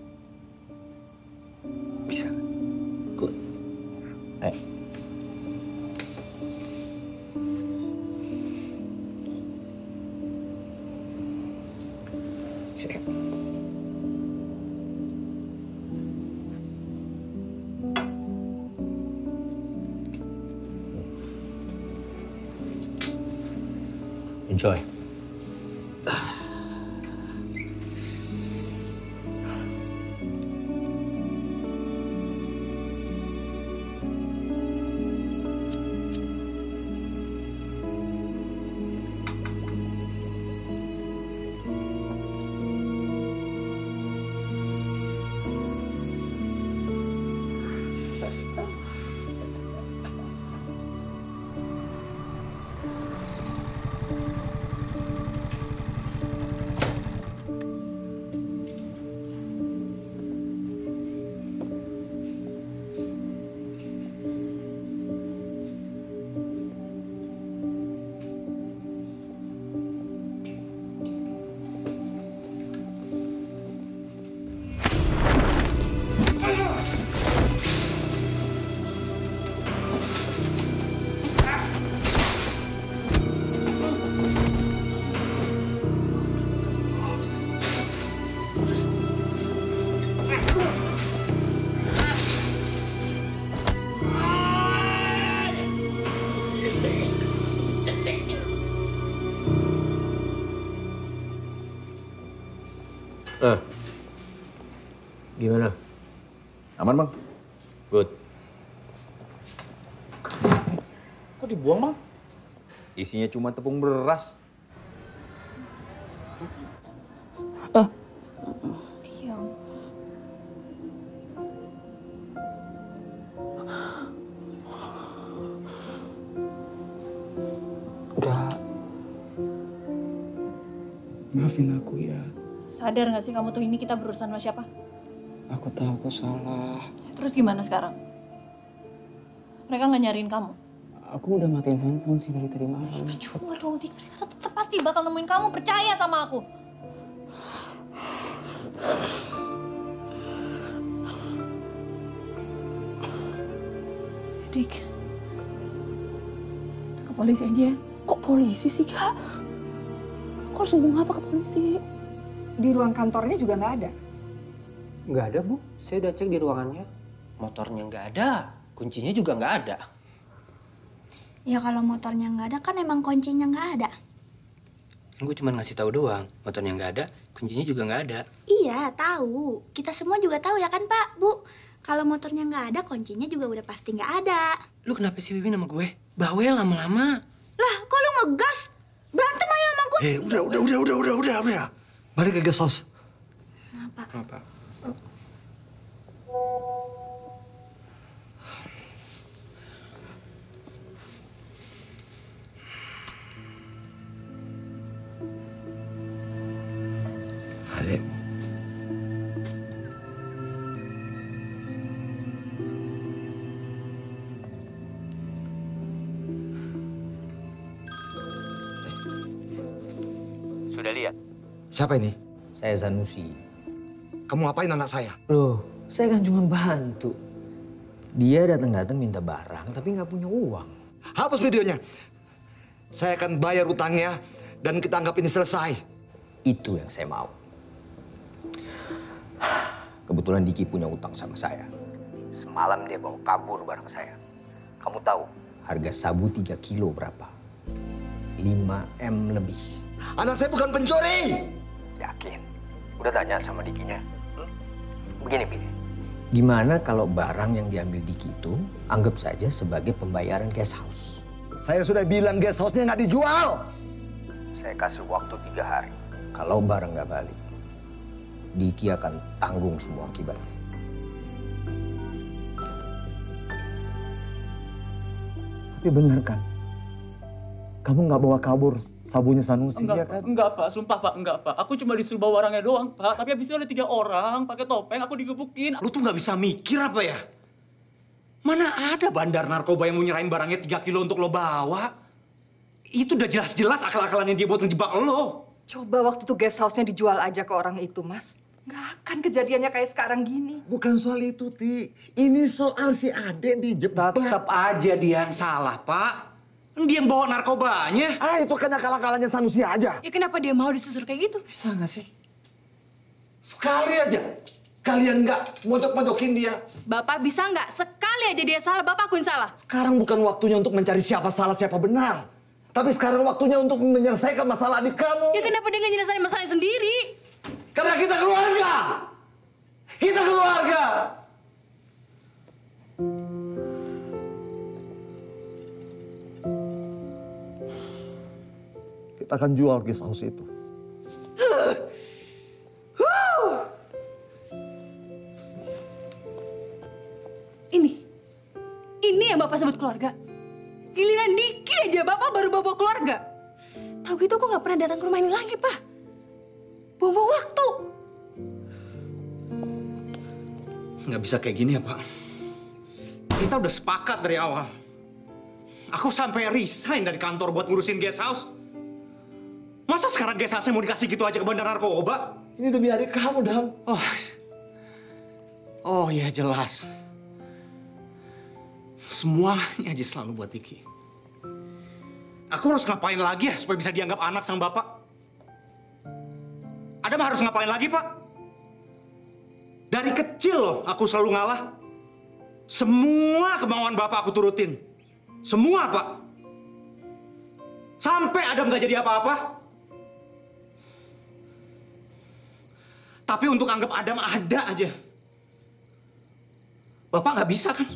Isinya cuma tepung beras. Enggak. Maafin aku ya. Sadar gak sih kamu tuh ini kita berurusan sama siapa? Aku tahu aku salah. Terus gimana sekarang? Mereka nggak nyariin kamu? Aku udah matiin handphone sih dari tadi malam. Cuma dong, Dik. Mereka tetap pasti bakal nemuin kamu. Percaya sama aku. Dik. Ke polisi aja ya. Kok polisi sih, Kak? Kok harus ngomong apa ke polisi? Di ruang kantornya juga nggak ada. Nggak ada, Bu. Saya udah cek di ruangannya. motornya nggak ada, kuncinya juga nggak ada. Ya kalau motornya nggak ada kan emang kuncinya nggak ada. Kan gue cuma ngasih tahu doang, motornya nggak ada, kuncinya juga nggak ada. Iya tahu. Kita semua juga tahu ya kan Pak, Bu. Kalau motornya nggak ada, kuncinya juga udah pasti nggak ada. Lu kenapa sih Wiwin sama gue? Bawel lama-lama. Lah, kok lu ngegas? Berantem aja sama gue. Eh, udah, udah, udah, udah, udah, udah, udah. Balik ke guest house. Apa? Sudah lihat? Siapa ini? Saya Sanusi. Kamu ngapain anak saya? Loh, saya kan cuma bantu. Dia datang-datang minta barang tapi nggak punya uang. Hapus videonya. Saya akan bayar utangnya dan kita anggap ini selesai. Itu yang saya mau. Kebetulan Diki punya utang sama saya. Semalam dia bawa kabur barang saya. Kamu tahu harga sabu 3 kilo berapa? 5M lebih. Anak saya bukan pencuri. Yakin? Udah tanya sama Dikinya? Begini, Pi. Gimana kalau barang yang diambil Diki itu anggap saja sebagai pembayaran guest house? Saya sudah bilang guest house-nya nggak dijual. Saya kasih waktu tiga hari. Kalau barang nggak balik, Diki akan tanggung semua akibatnya. Tapi benar kan? Kamu nggak bawa kabur sabunya Sanusi Enggak, ya kan? enggak Pak, sumpah Pak, enggak Pak. Aku cuma disuruh bawa barangnya doang Pak, tapi habis itu ada tiga orang pakai topeng, aku digebukin. Lu tuh nggak bisa mikir apa ya? Mana ada bandar narkoba yang mau nyerahin barangnya 3 kilo untuk lo bawa? Itu udah jelas-jelas akal-akalannya dia buat ngejebak lo. Coba waktu itu guest house-nya dijual aja ke orang itu, Mas. Nggak akan kejadiannya kayak sekarang gini. Bukan soal itu, Ti. Ini soal si Ade dijebak. Tetap aja dia yang salah, Pak. Dia yang bawa narkobanya. Ah, itu kan akal-akalannya Sanusi aja. Ya kenapa dia mau disusur kayak gitu? Bisa nggak sih? Sekali aja. Kalian nggak mojok-mojokin dia. Bapak bisa nggak sekali aja dia salah, Bapak akuin salah. Sekarang bukan waktunya untuk mencari siapa salah, siapa benar. Tapi sekarang waktunya untuk menyelesaikan masalah adik kamu. Ya kenapa dia nggak nyelesain masalahnya sendiri? Karena kita keluarga. Kita keluarga. Kita akan jual guest itu. Ini, ini yang Bapak sebut keluarga. Giliran Diki aja Bapak baru bawa keluarga. Tahu gitu aku nggak pernah datang ke rumah ini lagi, Pak. Buang-buang waktu. Nggak bisa kayak gini ya, Pak. Kita udah sepakat dari awal. Aku sampai resign dari kantor buat ngurusin guest house. Masa sekarang guest house mau dikasih gitu aja ke bandar narkoba? Ini demi adik kamu, Dam. Oh, oh ya jelas. Semuanya aja selalu buat Diki. Aku harus ngapain lagi ya supaya bisa dianggap anak sama bapak? Adam harus ngapain lagi, Pak? Dari kecil loh aku selalu ngalah. Semua kemauan bapak aku turutin. Semua, Pak. Sampai Adam gak jadi apa-apa. Tapi untuk anggap Adam ada aja. Bapak nggak bisa kan?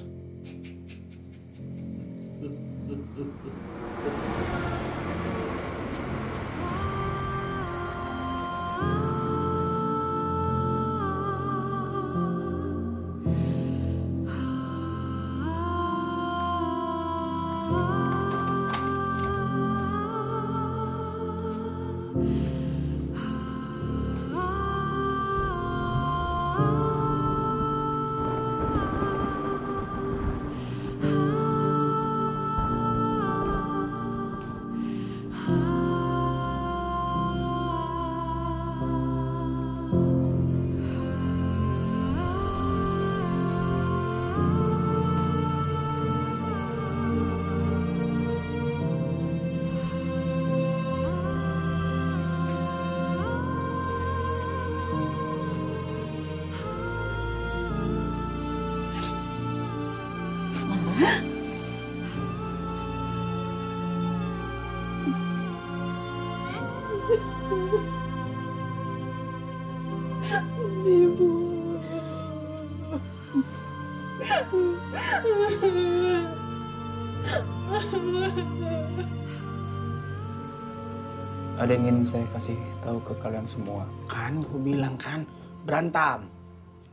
Ada yang ingin saya kasih tahu ke kalian semua. Kan ku bilang kan berantem.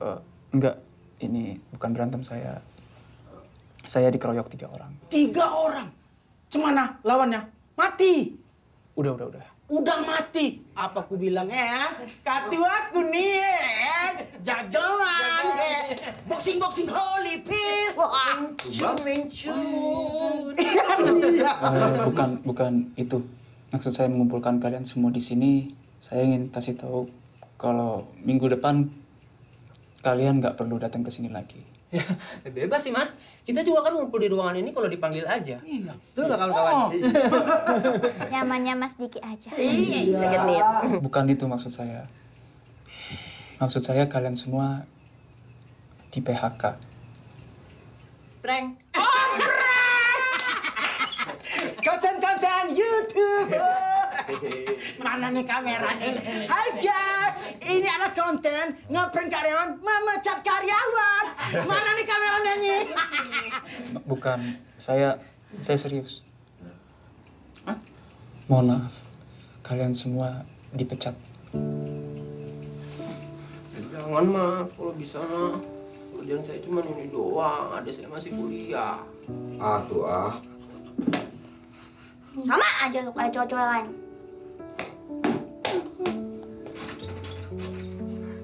Eh, enggak, ini bukan berantem saya. Saya dikeroyok tiga orang. Tiga orang. Cemana lawannya? Mati. Udah, udah, udah. Udah mati. Apa ku bilang ya? Katu aku nih eh. Jagoan eh. Boxing boxing holy pill. Bukan, bukan itu. Maksud saya mengumpulkan kalian semua di sini. Saya ingin kasih tahu kalau minggu depan kalian nggak perlu datang ke sini lagi. Ya, bebas sih mas. Kita juga kan ngumpul di ruangan ini kalau dipanggil aja. Iya. Betul nggak kawan-kawan? Oh. Nyamannya Mas Diki aja. Iya, genit. Bukan itu maksud saya. Maksud saya kalian semua di PHK. Prank. Konten-konten Mana nih kameranya? Hai guys, ini adalah konten ngeprank karyawan memecat karyawan. Mana nih kameranya nih? Bukan, saya saya serius. Mohon maaf, kalian semua dipecat. Jangan mas, kalau bisa. Kerjaan saya cuma ini doang. Ada saya masih kuliah. Ah tuh ah. Sama aja lu kayak cowok-cowok lain.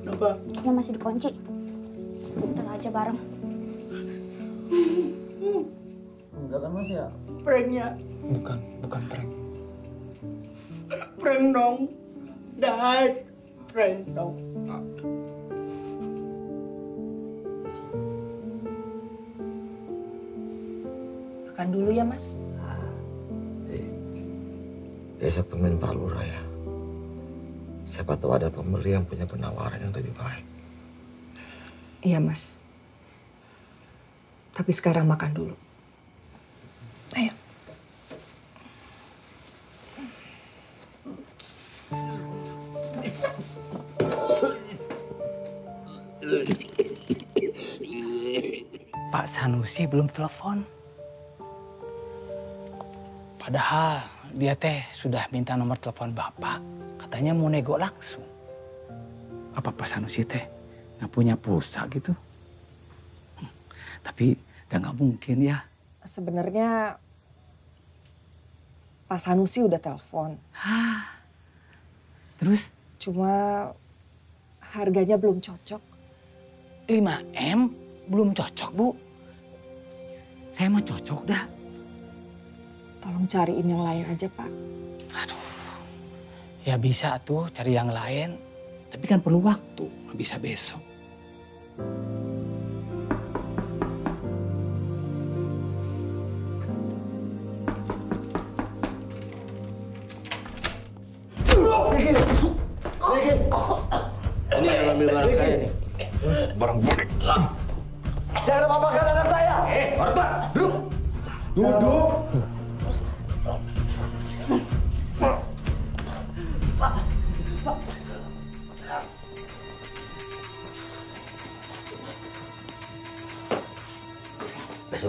Kenapa? Dia masih dikunci. Ntar aja bareng. Enggak kan mas ya? Pranknya, Bukan, bukan prank. prank dong. Dad, prank dong. Makan dulu ya, Mas. Besok temuin Pak Lurah ya. Siapa tahu ada pembeli yang punya penawaran yang lebih baik. Iya, Mas. Tapi sekarang makan dulu. Ayo. Pak Sanusi belum telepon. Padahal dia teh sudah minta nomor telepon Bapak. Katanya mau nego langsung. Apa Pak Sanusi teh nggak punya pulsa gitu? Hmm, Tapi udah nggak mungkin ya. Sebenarnya Pak Sanusi udah telepon. Terus? Cuma harganya belum cocok. 5M belum cocok, Bu. Saya mah cocok dah. Tolong cariin yang lain aja, Pak. Ya bisa tuh cari yang lain. Tapi kan perlu waktu. Nggak bisa besok. Ini yang ambil barang saya nih. Barang bodek. Jangan apa-apakan anak saya. Eh, Marta, duduk. Duduk.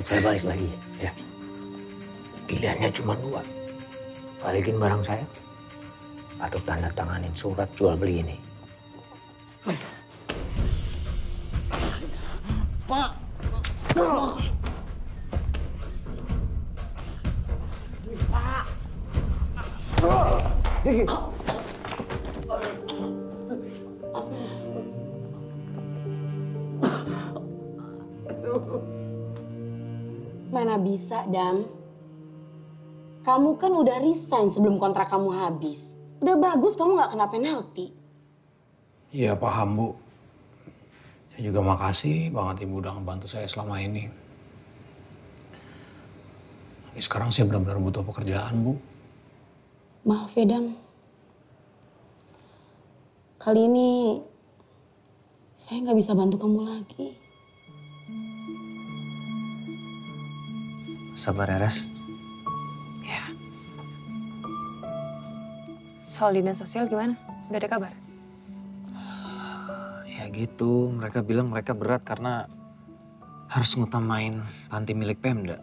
Saya balik lagi, ya. Pilihannya cuma dua. Balikin barang saya, atau tanda tanganin surat jual beli ini. Dam? Kamu kan udah resign sebelum kontrak kamu habis. Udah bagus kamu nggak kena penalti. Iya paham Bu. Saya juga makasih banget Ibu udah ngebantu saya selama ini. Tapi sekarang saya benar-benar butuh pekerjaan Bu. Maaf ya, Dam. Kali ini saya nggak bisa bantu kamu lagi. Sabar ya, Res. Soal dinas sosial gimana? Udah ada kabar? Ya gitu, mereka bilang mereka berat karena harus ngutamain panti milik Pemda.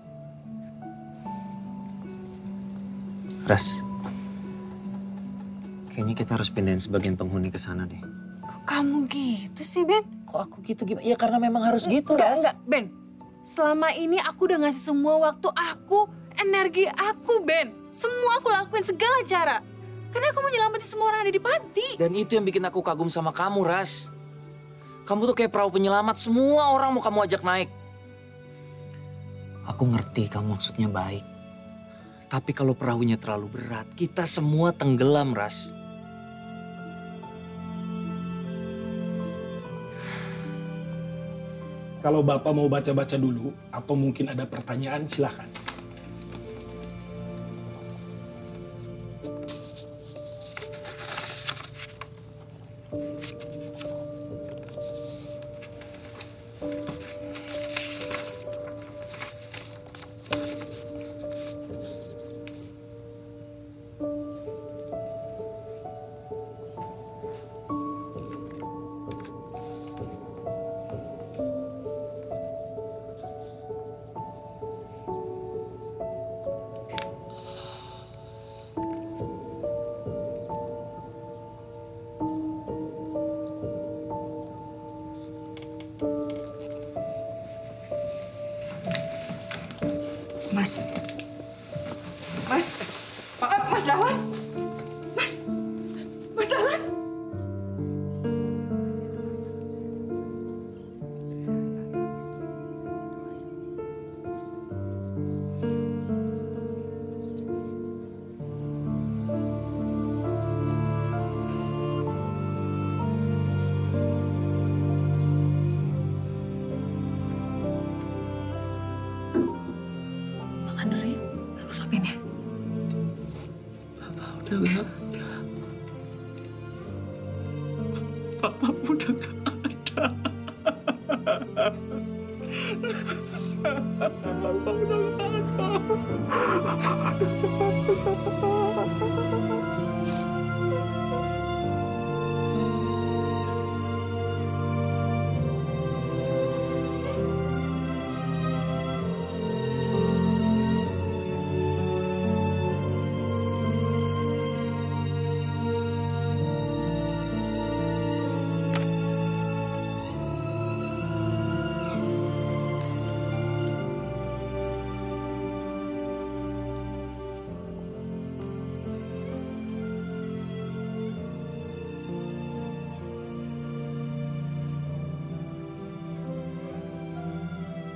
Ras, kayaknya kita harus pindahin sebagian penghuni ke sana deh. Kamu gitu sih, Ben? Kok aku gitu gimana? Ya karena memang harus gitu, Enggak, Ras. enggak, Ben. Selama ini aku udah ngasih semua waktu aku, energi aku, Ben. Semua aku lakuin segala cara. Karena aku mau nyelamatin semua orang yang ada di panti. Dan itu yang bikin aku kagum sama kamu, Ras. Kamu tuh kayak perahu penyelamat, semua orang mau kamu ajak naik. Aku ngerti kamu maksudnya baik. Tapi kalau perahunya terlalu berat, kita semua tenggelam, Ras. Kalau Bapak mau baca-baca dulu, atau mungkin ada pertanyaan, silahkan.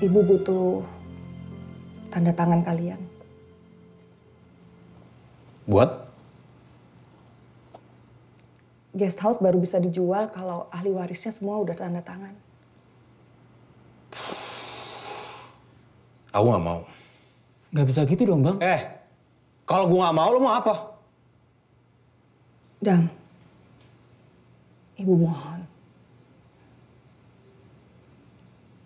Ibu butuh tanda tangan kalian. Buat? Guest house baru bisa dijual kalau ahli warisnya semua udah tanda tangan. Aku gak mau. Gak bisa gitu dong, Bang. Eh, kalau gua gak mau, lo mau apa? Dam, ibu mohon.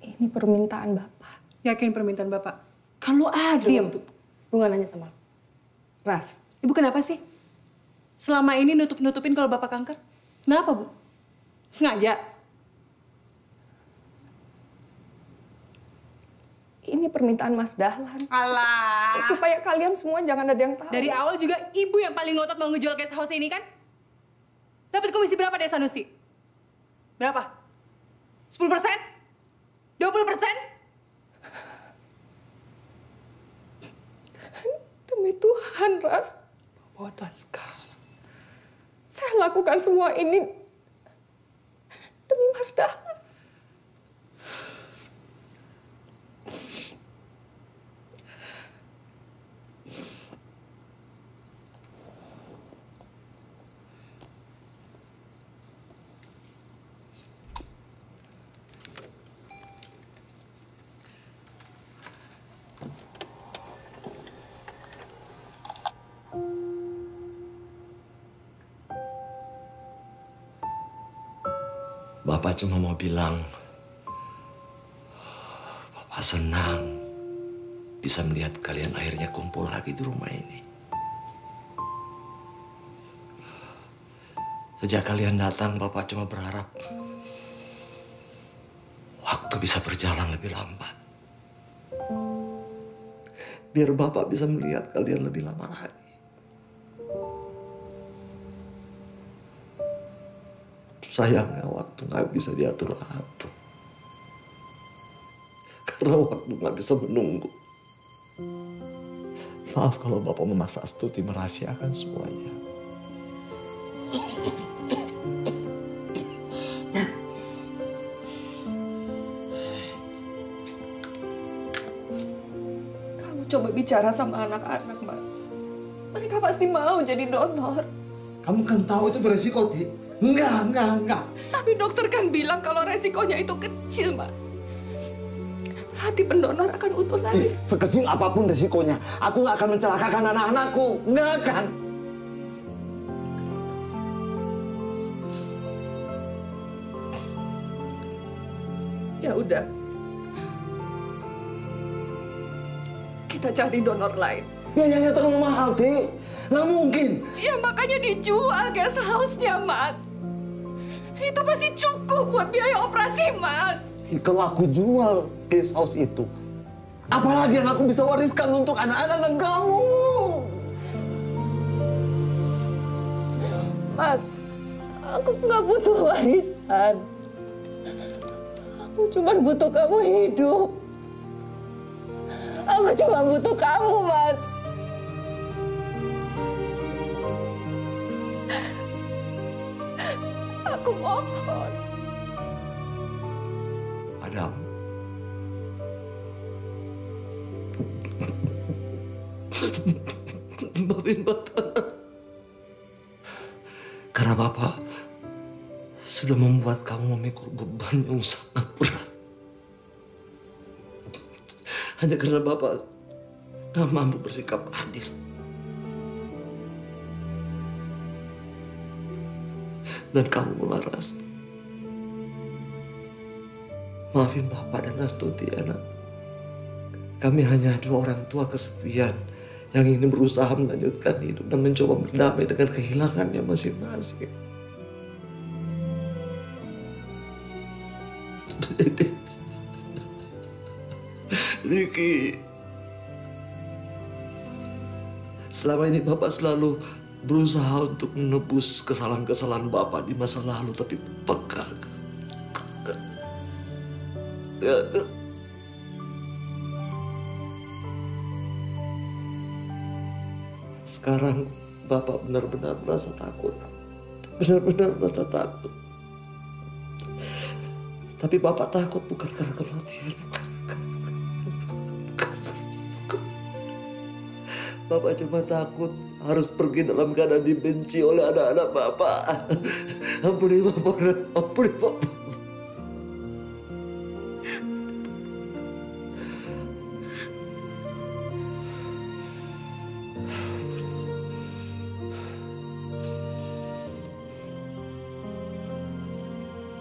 Ini permintaan Bapak. Yakin permintaan Bapak? Kalau ada Diam. untuk- Gue gak nanya sama lo. Ras, Ibu kenapa sih? Selama ini nutup-nutupin kalau Bapak kanker? Kenapa, Bu? Sengaja? ini permintaan Mas Dahlan. Alah. Supaya kalian semua jangan ada yang tahu. Dari awal juga ibu yang paling ngotot mau ngejual guest house ini kan? Dapat komisi berapa dari Sanusi? Berapa? 10 persen? 20 persen? Demi Tuhan, Ras. Bawa Tuhan sekarang. Saya lakukan semua ini demi Mas Dahlan. Bilang, Bapak senang bisa melihat kalian akhirnya kumpul lagi di rumah ini. Sejak kalian datang, Bapak cuma berharap waktu bisa berjalan lebih lambat. Biar Bapak bisa melihat kalian lebih lama lagi. Sayangnya waktu nggak bisa diatur-atur. Karena waktu nggak bisa menunggu. Maaf kalau Bapak memaksa Astuti merahasiakan semuanya. Kamu coba bicara sama anak-anak, Mas. Mereka pasti mau jadi donor. Kamu kan tahu itu beresiko, Ti. Enggak, enggak, enggak. Tapi dokter kan bilang kalau resikonya itu kecil, Mas. Hati pendonor akan utuh lagi. Sekecil apa pun resikonya, aku nggak akan mencelakakan anak-anakku. Nggak akan. Ya udah. Kita cari donor lain. Ya, ya, ya terlalu mahal, Ti. Nggak mungkin. Ya makanya dijual guest house-nya, Mas. Itu pasti cukup buat biaya operasi, Mas. Kalau aku jual guest house itu, apalagi yang aku bisa wariskan untuk anak-anak dan kamu? Mas, aku nggak butuh warisan. Aku cuma butuh kamu hidup. Aku cuma butuh kamu, Mas. Aku mohon. Adam. Maafin Bapak. Karena Bapak sudah membuat kamu memikul beban yang sangat berat. Hanya karena Bapak tak mampu bersikap adil. Dan kamu melaras. Maafin Bapak dan Astuti, anak. Kami hanya dua orang tua kesepian yang ingin berusaha melanjutkan hidup dan mencoba berdamai dengan kehilangannya masing-masing. Riki, selama ini Bapak selalu berusaha untuk menebus kesalahan-kesalahan Bapak di masa lalu, tapi. Gagal. Sekarang Bapak benar-benar merasa takut. Benar-benar merasa takut. Tapi Bapak takut bukan karena kematian. Bapak cuma takut harus pergi dalam keadaan dibenci oleh anak-anak Bapak. Ampuni Bapak, ampuni Bapak.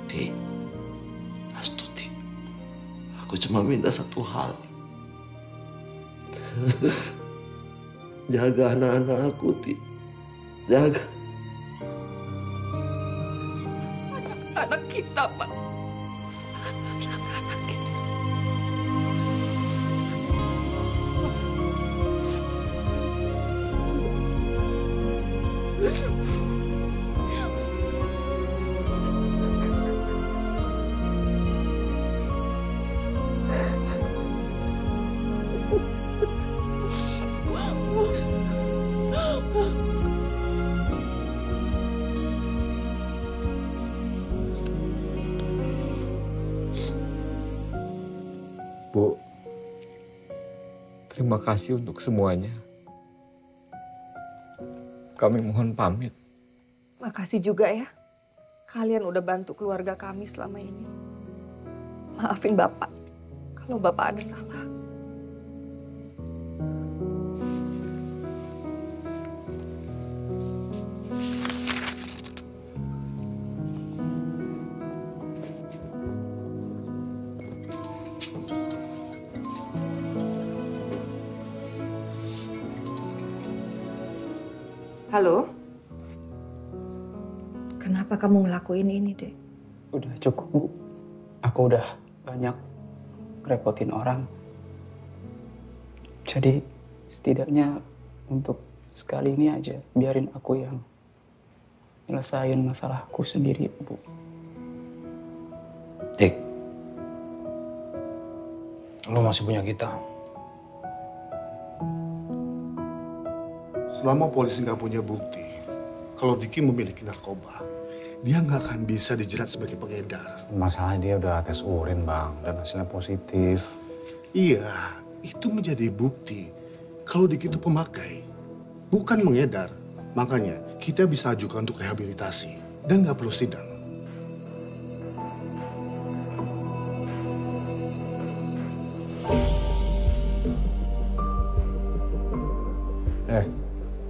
Ti, Astuti, aku cuma minta satu hal. Jaga anak-anak aku, Ti. Jaga. Kasih untuk semuanya. Kami mohon pamit. Makasih juga ya. Kalian udah bantu keluarga kami selama ini. Maafin Bapak kalau Bapak ada salah. Ngelakuin ini, Dek? Udah cukup, Bu. Aku udah banyak repotin orang. Jadi setidaknya untuk sekali ini aja biarin aku yang nyelesain masalahku sendiri, Bu. Dik, lo masih punya kita. Selama polisi nggak punya bukti kalau Diki memiliki narkoba, dia nggak akan bisa dijerat sebagai pengedar. Masalahnya dia udah tes urin bang, dan hasilnya positif. Iya, itu menjadi bukti kalau Diki itu pemakai, bukan mengedar. Makanya kita bisa ajukan untuk rehabilitasi dan nggak perlu sidang. Eh,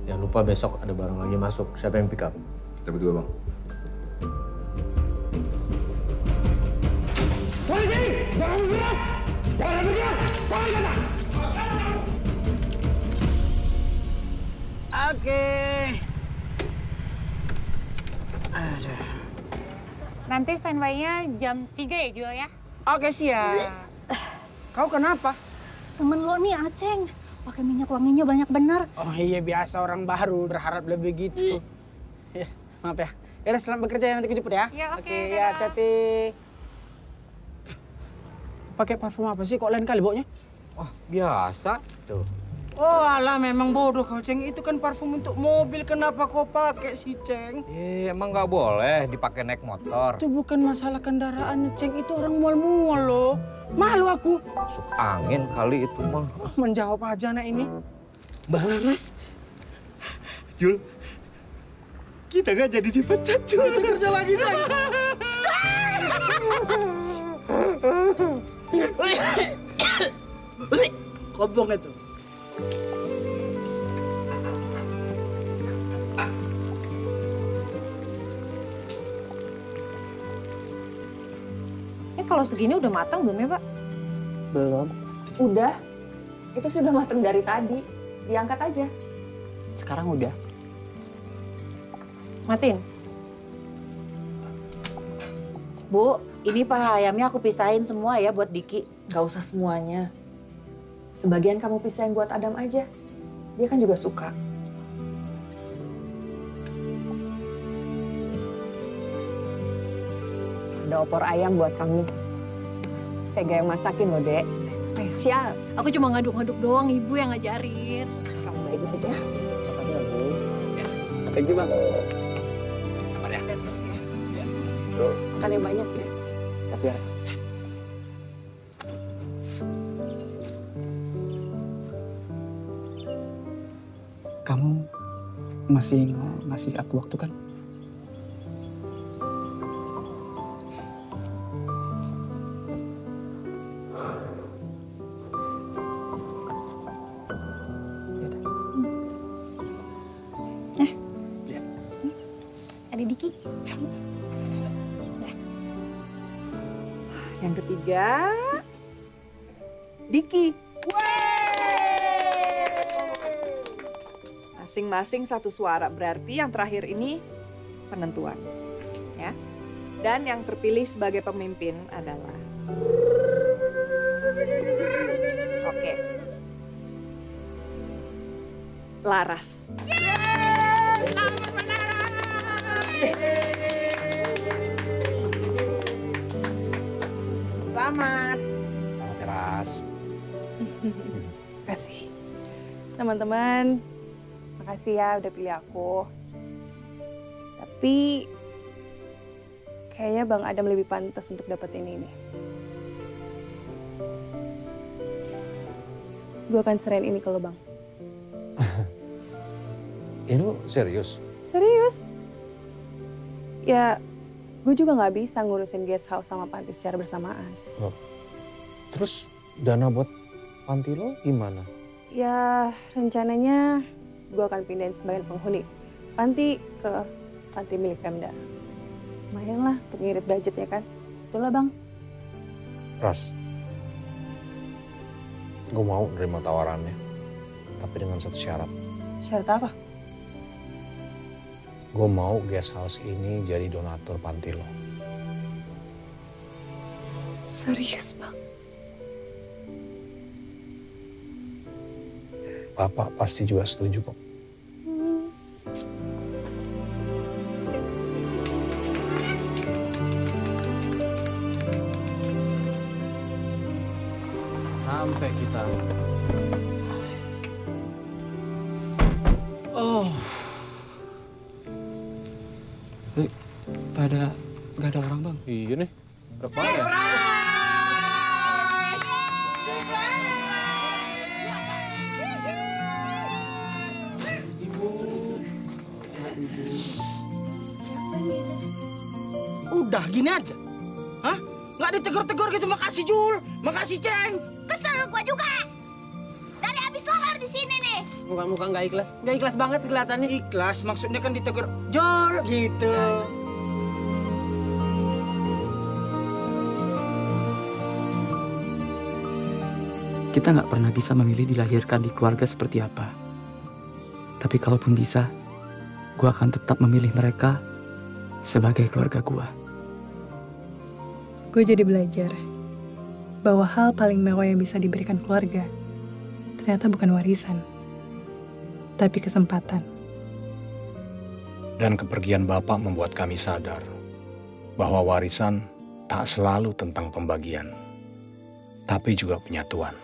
jangan lupa besok ada barang lagi masuk. Siapa yang pick up? Kita berdua bang. Oke. Aduh. Nanti standby-nya jam 3 ya, Jul ya? Oke, siap. Kau kenapa? Temen lo nih, Aceng. Pakai minyak wanginya banyak bener. Oh iya, biasa orang baru berharap lebih gitu. Ya, maaf ya. Ya selamat bekerja ya, nanti aku jemput ya. Ya, oke, Oke, ya, hati-hati. Pakai parfum apa sih? Kok lain kali baunya? Oh, biasa. Tuh. Oh alah, memang bodoh kau, Ceng. Itu kan parfum untuk mobil. Kenapa kau pakai sih, Ceng? Eh, emang nggak boleh dipakai naik motor. Itu bukan masalah kendaraannya, Ceng. Itu orang mual-mual loh. Malu aku. Masuk angin kali itu mah. Oh, menjawab aja anak ini. Mbak. Jul. Kita nggak jadi dipecat, Jul. Kita kerja lagi, Ceng. Kobong itu. Eh kalau segini udah matang belum ya, Pak? Belum. Udah. Itu sudah matang dari tadi. Diangkat aja. Sekarang udah. Matin. Bu, ini paha ayamnya aku pisahin semua ya buat Diki. Gak usah semuanya. Sebagian kamu pisahin buat Adam aja. Dia kan juga suka. Ada opor ayam buat kamu. Vega yang masakin loh, Dek. Spesial. Aku cuma ngaduk-ngaduk doang, ibu yang ngajarin. Kamu baik-baik ya. Thank you, Bang. Makan yang banyak ya. Kasih. Masih ngasih aku waktu kan? Masing-masing satu suara, berarti yang terakhir ini penentuan. Ya. Dan yang terpilih sebagai pemimpin adalah Oke. Laras. Selamat. Selamat keras. Makasih. Teman-teman, makasih ya udah pilih aku. Tapi kayaknya Bang Adam lebih pantas untuk dapetin ini. Gue akan serain ini ke lo, Bang. Ini lu serius? Serius? Ya, gue juga nggak bisa ngurusin guest house sama panti secara bersamaan. Loh. Terus dana buat panti lo gimana? Ya, rencananya gue akan pindahin sebagian penghuni panti ke panti milik Pemda. Lumayan lah untuk ngirit budget ya kan. Betul lah bang. Ras, gue mau nerima tawarannya, tapi dengan satu syarat. Syarat apa? Gue mau guest house ini jadi donatur panti lo. Serius bang? Bapak pasti juga setuju kok. Udah gini aja. Hah? Nggak ditegur-tegur gitu. Makasih Jul. Makasih Ceng. Kesel gua juga. Dari abis lohor di sini nih. Muka-muka nggak ikhlas. Nggak ikhlas banget kelihatannya. Ikhlas maksudnya kan ditegur. Jol gitu. Kita nggak pernah bisa memilih dilahirkan di keluarga seperti apa. Tapi kalaupun bisa, gue akan tetap memilih mereka sebagai keluarga gue. Gue jadi belajar bahwa hal paling mewah yang bisa diberikan keluarga ternyata bukan warisan, tapi kesempatan. Dan kepergian Bapak membuat kami sadar bahwa warisan tak selalu tentang pembagian, tapi juga penyatuan.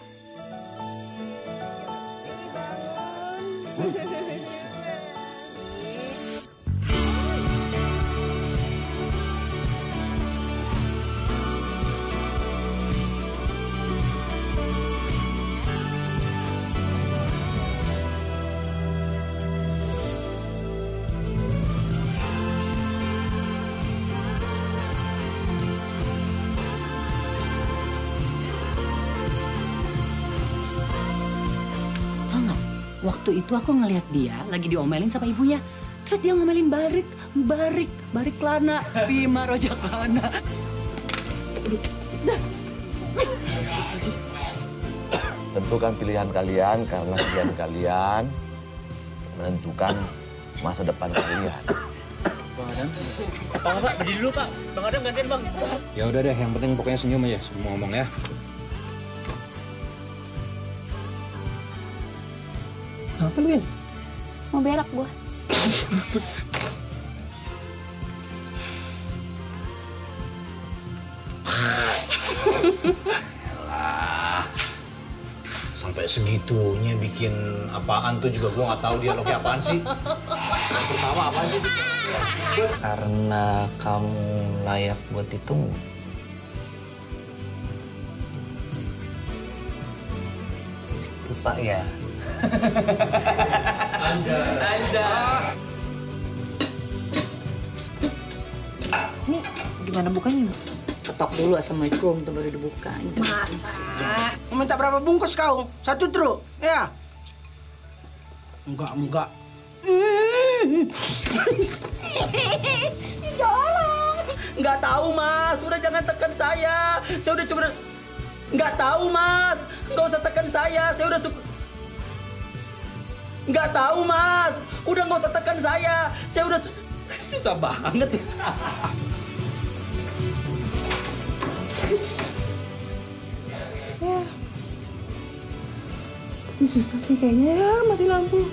Waktu itu aku ngeliat dia lagi diomelin sama ibunya. Terus dia ngomelin barik, barik, barik lana, Bima rojak lana. Tentukan pilihan kalian karena pilihan kalian menentukan masa depan kalian. Bang Adam. Bang Pak, berdiri dulu Pak. Bang Adam gantian Bang. Ya udah deh, yang penting pokoknya senyum aja sebelum ngomong ya. Apa lu, Win? Mau berak gua. Lah, sampai segitunya bikin apaan tuh juga gua nggak tahu dialognya apaan sih. Yang pertama apa sih? Karena kamu layak buat ditunggu. Lupa ya? Anja. Anja. Ini gimana bukanya? Ketok dulu assalamualaikum, tuh baru dibuka. Masa? Mau minta berapa bungkus kau? Satu truk? Ya? Enggak, enggak. Jorong. Nggak tahu mas, udah jangan tekan saya. Saya udah cukup. Nggak tahu mas, nggak usah tekan saya. Saya udah suka. Nggak tahu mas, udah nggak usah tekan saya. Saya udah su- susah banget. Ya. Tapi susah sih kayaknya ya mati lampu.